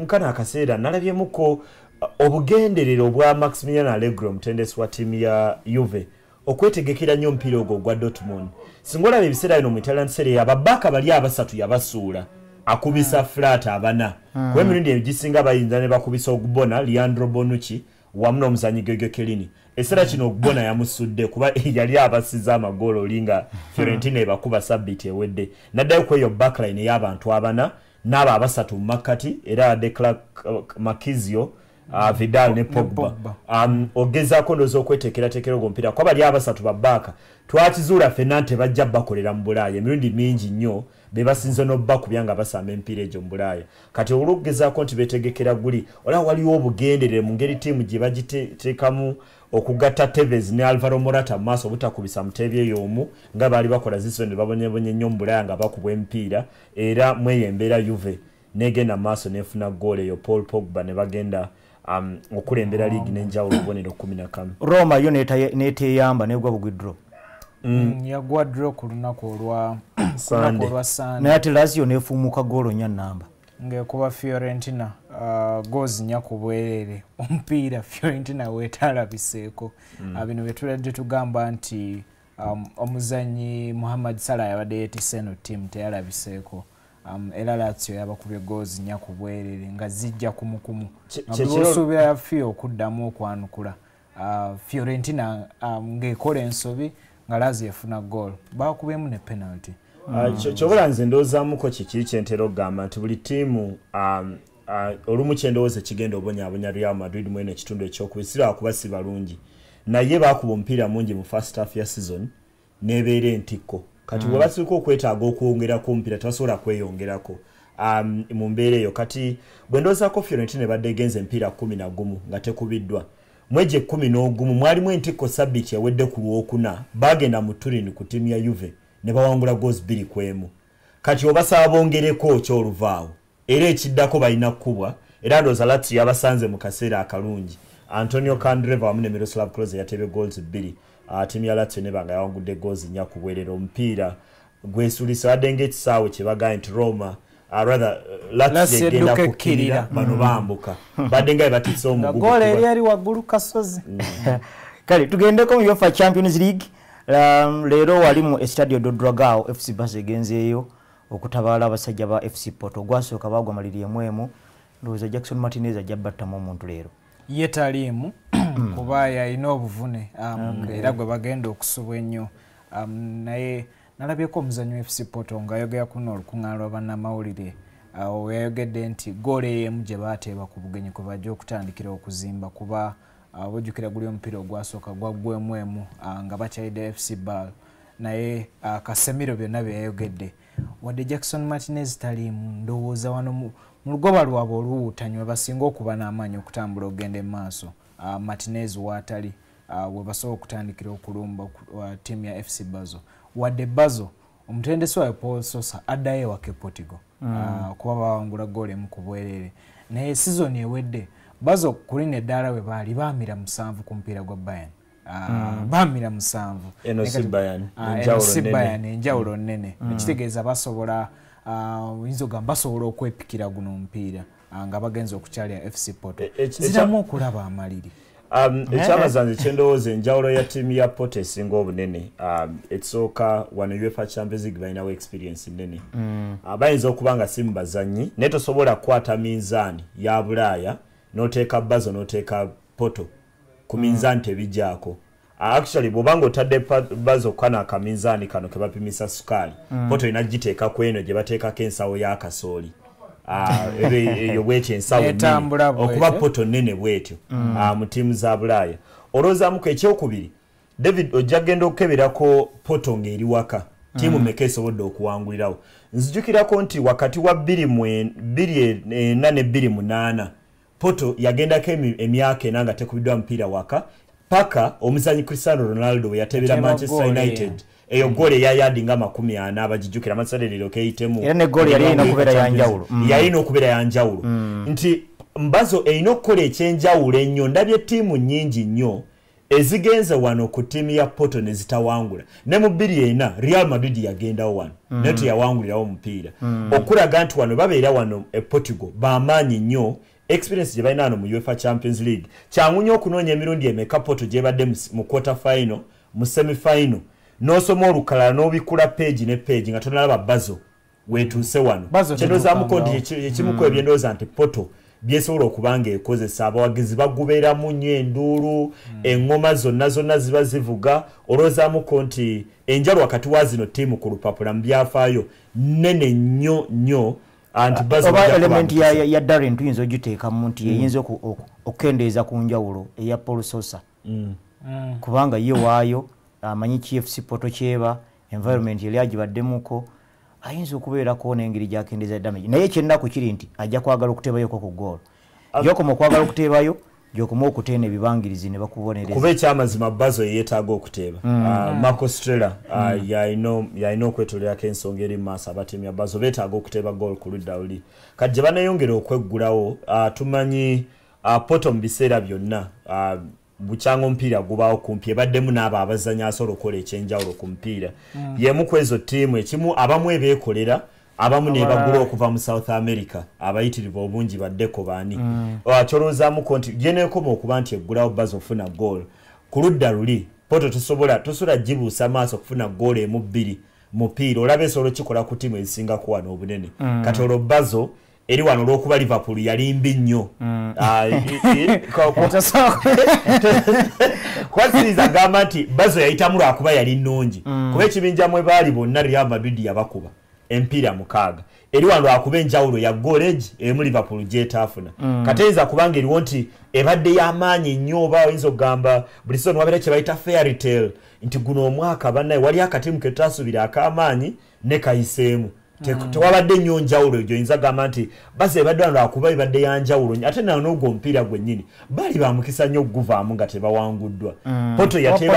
S11: nkana akaseera nalabyemuko ah, obugenderero obwa maximilian allegro omutendesi wa ttiimu ya juve okwetegekera nnyo omupiira ogwo ogwa dortmund singa olaba ebiseera bino mu italian serie ababaaka bali abasatu yabasuula akubisa flat abana. Kuba emirundi egisinga bayinza ne bakubisa ogubona leandro bonucci wamu n'omuzanyi gege kelini. Ekiseera kino ogubona yamusudde kuba (laughs) yali abasiza amagoolo oli nga fiorentina ebakuba sabbiiti ewedde. Naddayo ku eyo backline ey'abantu abana n'abo abasatu mu makkati era abadde clark makizio uh, vidal ne pogba. Um, ogezaako ndowooza okweteekerateekera ogwo omupiira kuba bali abasatu babbaaka twakizuula ffenna nti bajja bakolera mu bulaaya emirundi mingi nnyo be basinze n'obbakubya nga basamba emipiira egyo mu bulaaya. Kati olwokugezaako nti beetegekera guli olaba waliwo obugenderere mu ngeri ttiimu gye bagiteekamu okugatta teves ne alvaro morata mu maaso obutakubisa muteebi eyo omu nga baali bakola zisoni babonyebonye nnyo mu bulaaya nga bakubwa emipiira era mweyo embeera yuve negenda mu maaso nefuna goolo eyo. Paul pogba ne bagenda um, okulembera liigi n'enjawulo obubonero 11
S10: roma yo neteyamba negwa bugwidro
S12: yagwa draw ku lunaku olwa ku lunaku olwa Sunday.
S10: naye ate lazio nefuumuka goolo nya namba
S12: ng'ekuba fiorentina uh, goozi nnya ku bwerere. (laughs) Omupiira fiorentina weetalabiseeko
S11: Mm.
S12: uh, bino byetubadde tugamba nti um, omuzanyi muhammad salah yabadde yeetisse eno ttiimu teyalabiseeko. Um, era lazio yabakubye goozi nnya ku bwerere nga zijja kumukumu.
S11: Kye-
S12: nga
S11: kye
S12: buli
S11: kiro-
S12: lwosuubira fio okuddamu okwanukula. Uh, fiorentina um, ng'ekola ensobi nga lazio efuna goal bakubyemu ne penalty.
S11: Ah, kyo- kyobula nze ndoozaamuko kiki kyentera okugamba nti buli ttiimu um, ah, olumu kyendowooza ekigenda obonyabonya real madrid mweno ekitundu ekyokubisira wakuba si balungi naye bakuba omupiira mungi mu first half ya season nebeera entikko. Kati
S10: Mm.
S11: bwe basirika okwetaaga okwongerako omupiira tebasobola kweyongerako um, mu mbeera eyo kati bwe ndoozaako fiorentina ebadde egenza emipiira kumi na gumu nga tekubiddwa mwegye kumi n'ogumu mwalimu entikko sabbiiti ewedde ku lwokuna bagenda mu turin ku ttiimu ya yuve ne bawangula goozi bbiri ku emu. Kati obasaba bongereko kyoluvaawo era ekiddako balina kkubwa era ndooza lati yabasanze mu kaseera akalungi. Antonio candreva wamu ne miroslav close yatebe goozi bbiri. Ttiimu ya latio nebanga yawangudde goozi nnya ku bwerera omupiira. Gwesuulisa wadde ngaekisaawe kyebagaye nti roma rather egenda kukkirira
S12: ekkirira.
S11: bano
S12: Mm.
S11: bambuka. Badde nga bebatise
S12: nga
S11: omugugu
S12: goola
S11: kuba-
S12: eri ali waggulu kasozi. (laughs)
S10: Kale tugendeko mu uefa champions league. Um, leero walimu estadio do dragao fc bas egenzeeyo okutabaala abasajja ba fc poto gwasooka bagwa maliriemu emu. Ndowooza jackson martinez ajja battamu omuntu leero.
S12: Ye taliimu (coughs) kuba yalina obuvune um, era gwe bagenda okusubwa ennyo. Um, naye nalabyeko omuzanyi wa fc poto ngaayogera kuno olukuŋŋaana lwa bannamawulire uh, weyayogedde nti goolo eyemu gye baateeba ku bugenyi kwe bajja okutandikira okuzimba kuba uh, bujjukira guli omupiira ogwasooka gwaggwemu emu uh, nga bakyalidde fc bal naye uh, kasemiro byonna byeyayogedde wadde jackson martinez taliimu ndowooza wano mu mu lugoba lwabwe oluwuutanywa basinga okuba n'amaanyi okutambula okugenda emaaso uh, martinez waatali we basobola okutandikira okulumba ttiimu ya fc bazo. Wadde bazo omutendesi waabwe paul sosa addayo ewaka epotigo
S10: Mm.
S12: uh, kuba bawangula goolo emu ku bwerere naye sizoni ewedde bazo kulina eddaala we baali baamira musanvu ku mupiira gwa bayan Uh,
S11: Mm.
S12: baamira musanvu
S11: Eno si Bayern,
S12: Ah,
S11: enjawulo
S12: eno si
S11: nnene. Mm.
S12: ekitegeeza basobola uh, oyinza ogamba basobola okwepikira guno omupiira nga bagenza okukyalya fc poto
S11: ekya-
S12: ziramu okulaba amaliri
S11: Um, ekyamazanzi kyendowooza enjawulo ya ttiimu ya poto esinga obunene um, ekisooka wano uefa champions league balinawo experience nene
S10: Mm.
S11: uh, bayinza okuba nga si mu bazanyi naye tosobola kukwata minzaani ya bulaaya n'oteeka bazo n'oteeka poto ku
S10: Mm.
S11: minzaani tebijjaako Uh, actually bw'obanga otadde bazo kano akaminzaani kano ke bapimisa sukaali
S10: Mm.
S11: poto erina giteeka ku eno gye bateekako ensawo y'akasooli (laughs) eyo bwetyo ensawo okuba poto nnene bwetyo
S12: Mm.
S11: Ah, mu ttiimu za bulaaya. Olowoozamuku ekyokubiri david ojja kgenda okukeberako poto ng'eri waka. Ttiimu
S10: Mm.
S11: meka esobodde okuwangulirawo. Nzijukirako nti wakati wa 24 ne 28 poto yagendako emyaka ena nga tekubiddwa mupiira waka paka omuzanyi cristiano ronaldo we yatebera
S10: Yateba
S11: manchester united eyo goal eya yadi nga makumi ana abagijjukira amasale leero keyitemu
S10: Era ne goal yali erina okubeera ya njawulo. Mm.
S11: yalina okubeera ya njawulo nti mbazo erina okukola ekyenjawulo ennyo ndabye ettiimu nnyingi nnyo ezigenze wano ku ttiimu ya poto ne zitawangula ne mu bbiri ena real madrid yagendawo wano
S10: Mm.
S11: naye teyawangulirawo omupiira
S10: Mm.
S11: okulaga nti wano babeera wano e portugal bamaanyi nnyo experience gye balina wano mu uefa champions league kyangu nnyo okunoonya emirundi emeka poto gyebadde mu quarter final mu semi final n'osoma olukalala n'obikula page ne page nga tonalaba bazo weetuuse wano.
S12: Bazo
S11: kyendowoozamuko nti ekimuku
S12: Mm.
S11: ebyendowooza nti poto byesobola okuba nga ekozesa. Abawagizi bagubeeramu nnyo enduulu eŋŋoma zonna zonna ziba zivuga. Olowoozamuko nti enjalo wakati wa zino ttiimu ku lupapula mu byafaayo nnene nnyo nnyo. Anti Bazo
S10: oba
S11: bajja kuba
S10: element ya, darren tuyinza ogiteekamu nti
S11: Mm.
S10: eyinza oku- oku- okukendeeza ku njawulo eya paul sosa. Kubanga ye waayo amanyi kfc poto kyeba environment yali agibaddemuko ayinza okubeerako n'engeri gyakendeeza damage naye ekyennaku kiri nti ajja kwagala okuteebayoko ku goal gyokoma okwagala okuteebayo gyokoma okuteena ebibangirizi ne bakubonereza
S11: kuba ekyamazima bazo yeyeetaaga okuteeba
S10: Mm.
S11: Ah,
S10: Mm.
S11: marco strela ah,
S10: Mm.
S11: yalina yalina okwetolerako ensonga eri maaso abatiimu ya bazo beetaaga okuteeba gol ku ludda luli kati gye banayongera okweggulawo ah, tumanyi ah, poto mu biseera byonna bukyanga omupiira gubaawo kumpi ebaddemu n'abo abazanyi asobola okukola ekyenjawulo ku mupiira
S12: Mm.
S11: yemu ku ezo ttiimu ekimu abamu ebeekolera abamu ne
S12: Abalala-
S11: bagula okuva mu south america abayitirivu obungi baddeko baani
S12: Mm.
S11: kyolowoozamuko nti gyeneekoma okuba nti eggulawo bazi ofuna goal ku ludda luli poto tosobola tosobola gibuusa maaso okufuna goal emu bbiri mupiira olaba esobola okikola ku ttiimu ezisingaku wano obunene
S10: Mm.
S11: kati olwo bazo eri wano olw'okuba liverpool yali mbi nnyo
S10: Mm.
S11: Ah, (laughs) kwasiriza agamba nti bazo yayitamu lwakuba yali nnungi
S10: Mm.
S11: kuba ekibinja mwe baali bonna real madrid yabakuba empiira mukaaga eri wano lwakuba enjawulo ya golegi emu liverpool gyetaafuna
S10: Mm.
S11: kate eyinza kubanga eriwo nti ebadde y'amaanyi nnyo oba oyinza okugamba buli season wabeera kye bayita fairy tale nti guno omwaka bannaye wali akatiimu ke tutasuubira ak'amaanyi ne kayiseemu. Tewabadde nnyo njawulo egyo oyinza gamba nti basi ebadde wano lwakuba ebadde ya njawulo nnyo. ate nayo n'ogwo omupiira gwennyini baali bamukisa nnyo okuguvaamu nga tebawanguddwa
S12: Mm.
S11: poto yateeba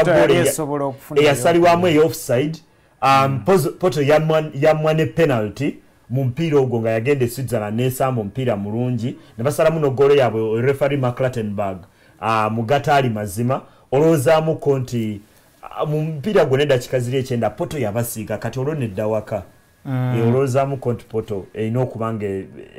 S12: okufuna
S11: eyasalibwamu eya offside um, Pozo- poto yamwa yamwa ne penalty mu mupiira ogwo nga yagenda e switzerland nesamba omupiira mulungi ne basalamu nogolo yaabwe refari maclatenburg uh, mu gataali mazima olowoozamuko nti uh, mu mupiira gwonna eddakika ziri ekyenda poto yabasiiga kati olwo nedda waka
S12: Mm.
S11: Eh, olowoozamuko nti poto erina okuba nga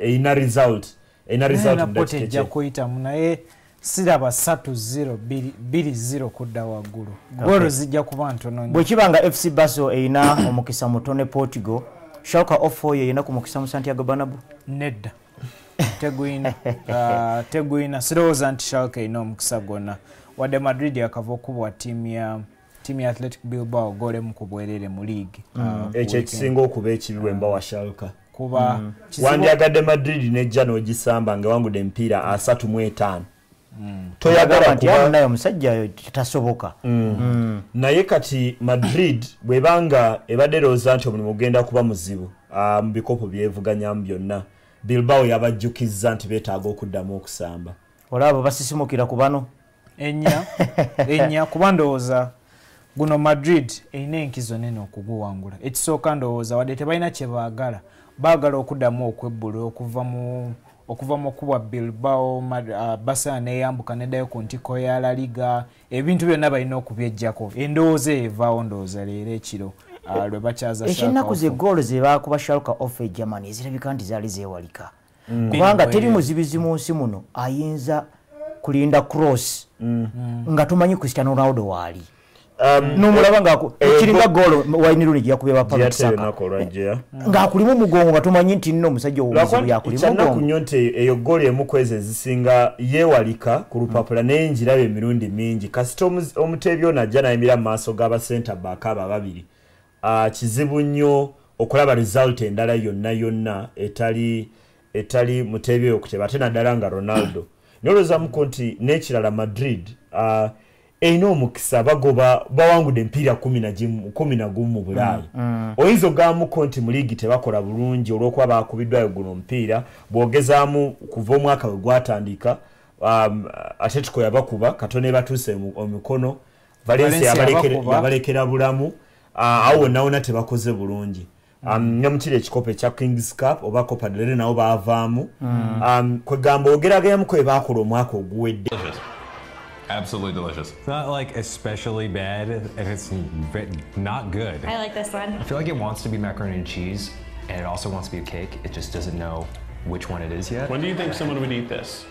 S11: erina result erina result
S12: ejja
S11: ekye-
S12: kuyitamu naye siraba 3-0 kudda waggulu. Golo zijja kuba ntono
S10: bwekiba nga fc baso erina omukisa muto ne portugal shalka ofo yerina ku mukisa mu santiago banabu
S12: nedda. Tegwina (laughs) Ah, sirowooza nti shalka erina omukisa gwonna. Wadde madrid akava okubwa tiimu ya tiimu ya athletic bilbao golemu ku bwerere mu league Ah, ku
S11: ekyo ekisinga okuba ekibi bwemba wa shalka
S12: Kuba
S11: Mm. wandyagadde madrid nejja n'ogisamba nga ewangudde emipiira asatu mu etaano.
S10: Toyagala
S11: toyagala
S10: naye omusajja tasoboka.
S11: Mm. naye kati madrid bwebanga ebadde erowooza nti omulimu ogenda kuba muzibu ah, mu bikopo byevuganyamu byonna bilbao yabajjukizza nti beetaaga okuddamu okusamba.
S10: Olaba basisimukira ku bano.
S12: Ennya (laughs) ennya kuba ndowooza guno madrid erina enkizo nene okuguwangula. Ekisooka ndowooza wadde tebalina kye baagala. Okuddamu okwebbula okuva mu kuba bilbao ah, barcelona neyambuka neddayo ku ntiko ya la liga. Ebintu byonna balina okubyejjako endowooza eyo evaawo ndowooza leero ekiro ah, lwe bakyaza
S10: ekyennaku ze goolo ze bakuba shaluka off e germany ezirabika nti zaali zeewalika.
S12: Mm.
S10: kubanga teri muzibizi mu nsi muno ayinza kulinda cross nga tumanyi cristiano ronaldo waali nomulaba ngakiringa goolo waini runi
S11: olwajja
S10: ng'akulimu omugongo nga tumanyi nti nno omusajja omugongo
S11: nnyo nti eyo goolo emu ku ezo ezisinga yeewalika ku lupapula naye njiraba emirundi mingi. Kasita omuteebi ono ajja nayimira mu maaso g'abasenta baaka aba babiri Ah, kizibu nnyo okulaba result endala yonna yonna etali etali muteebi oyo kuteba ate naddala nga ronaldo. Nolowoozamuko nti n'ekirala madrid ah, erina omukisa bagoba bawangudde emipiira kumi na gimu- kumi na gumu mu bulaayi oyinza ogamuko nti mu liigi tebakola bulungi olw'okuba bakubiddwayo guno omupiira bwogezaamu kuva omwaka bwe gwatandika um, atletico yabakuba katono ebatuuse mu- emikono valencia yabalekera bulamu Ah, awo wonna wonna tebakoze bulungi. Um, ne mukiri ekikopo ekya kings cup oba copa del Rey nabo baavaamu.
S26: Mm.
S11: Um, kwegamba ogerageyamuko bwe baakola omwaka oguwedde
S26: Absolutely delicious. It's not like especially bad and it's not good.
S27: I like this one.
S26: I feel like it wants to be macaroni and cheese, and it also wants to be a cake. It just doesn't know which one it is yet.
S28: When do you think someone would eat this?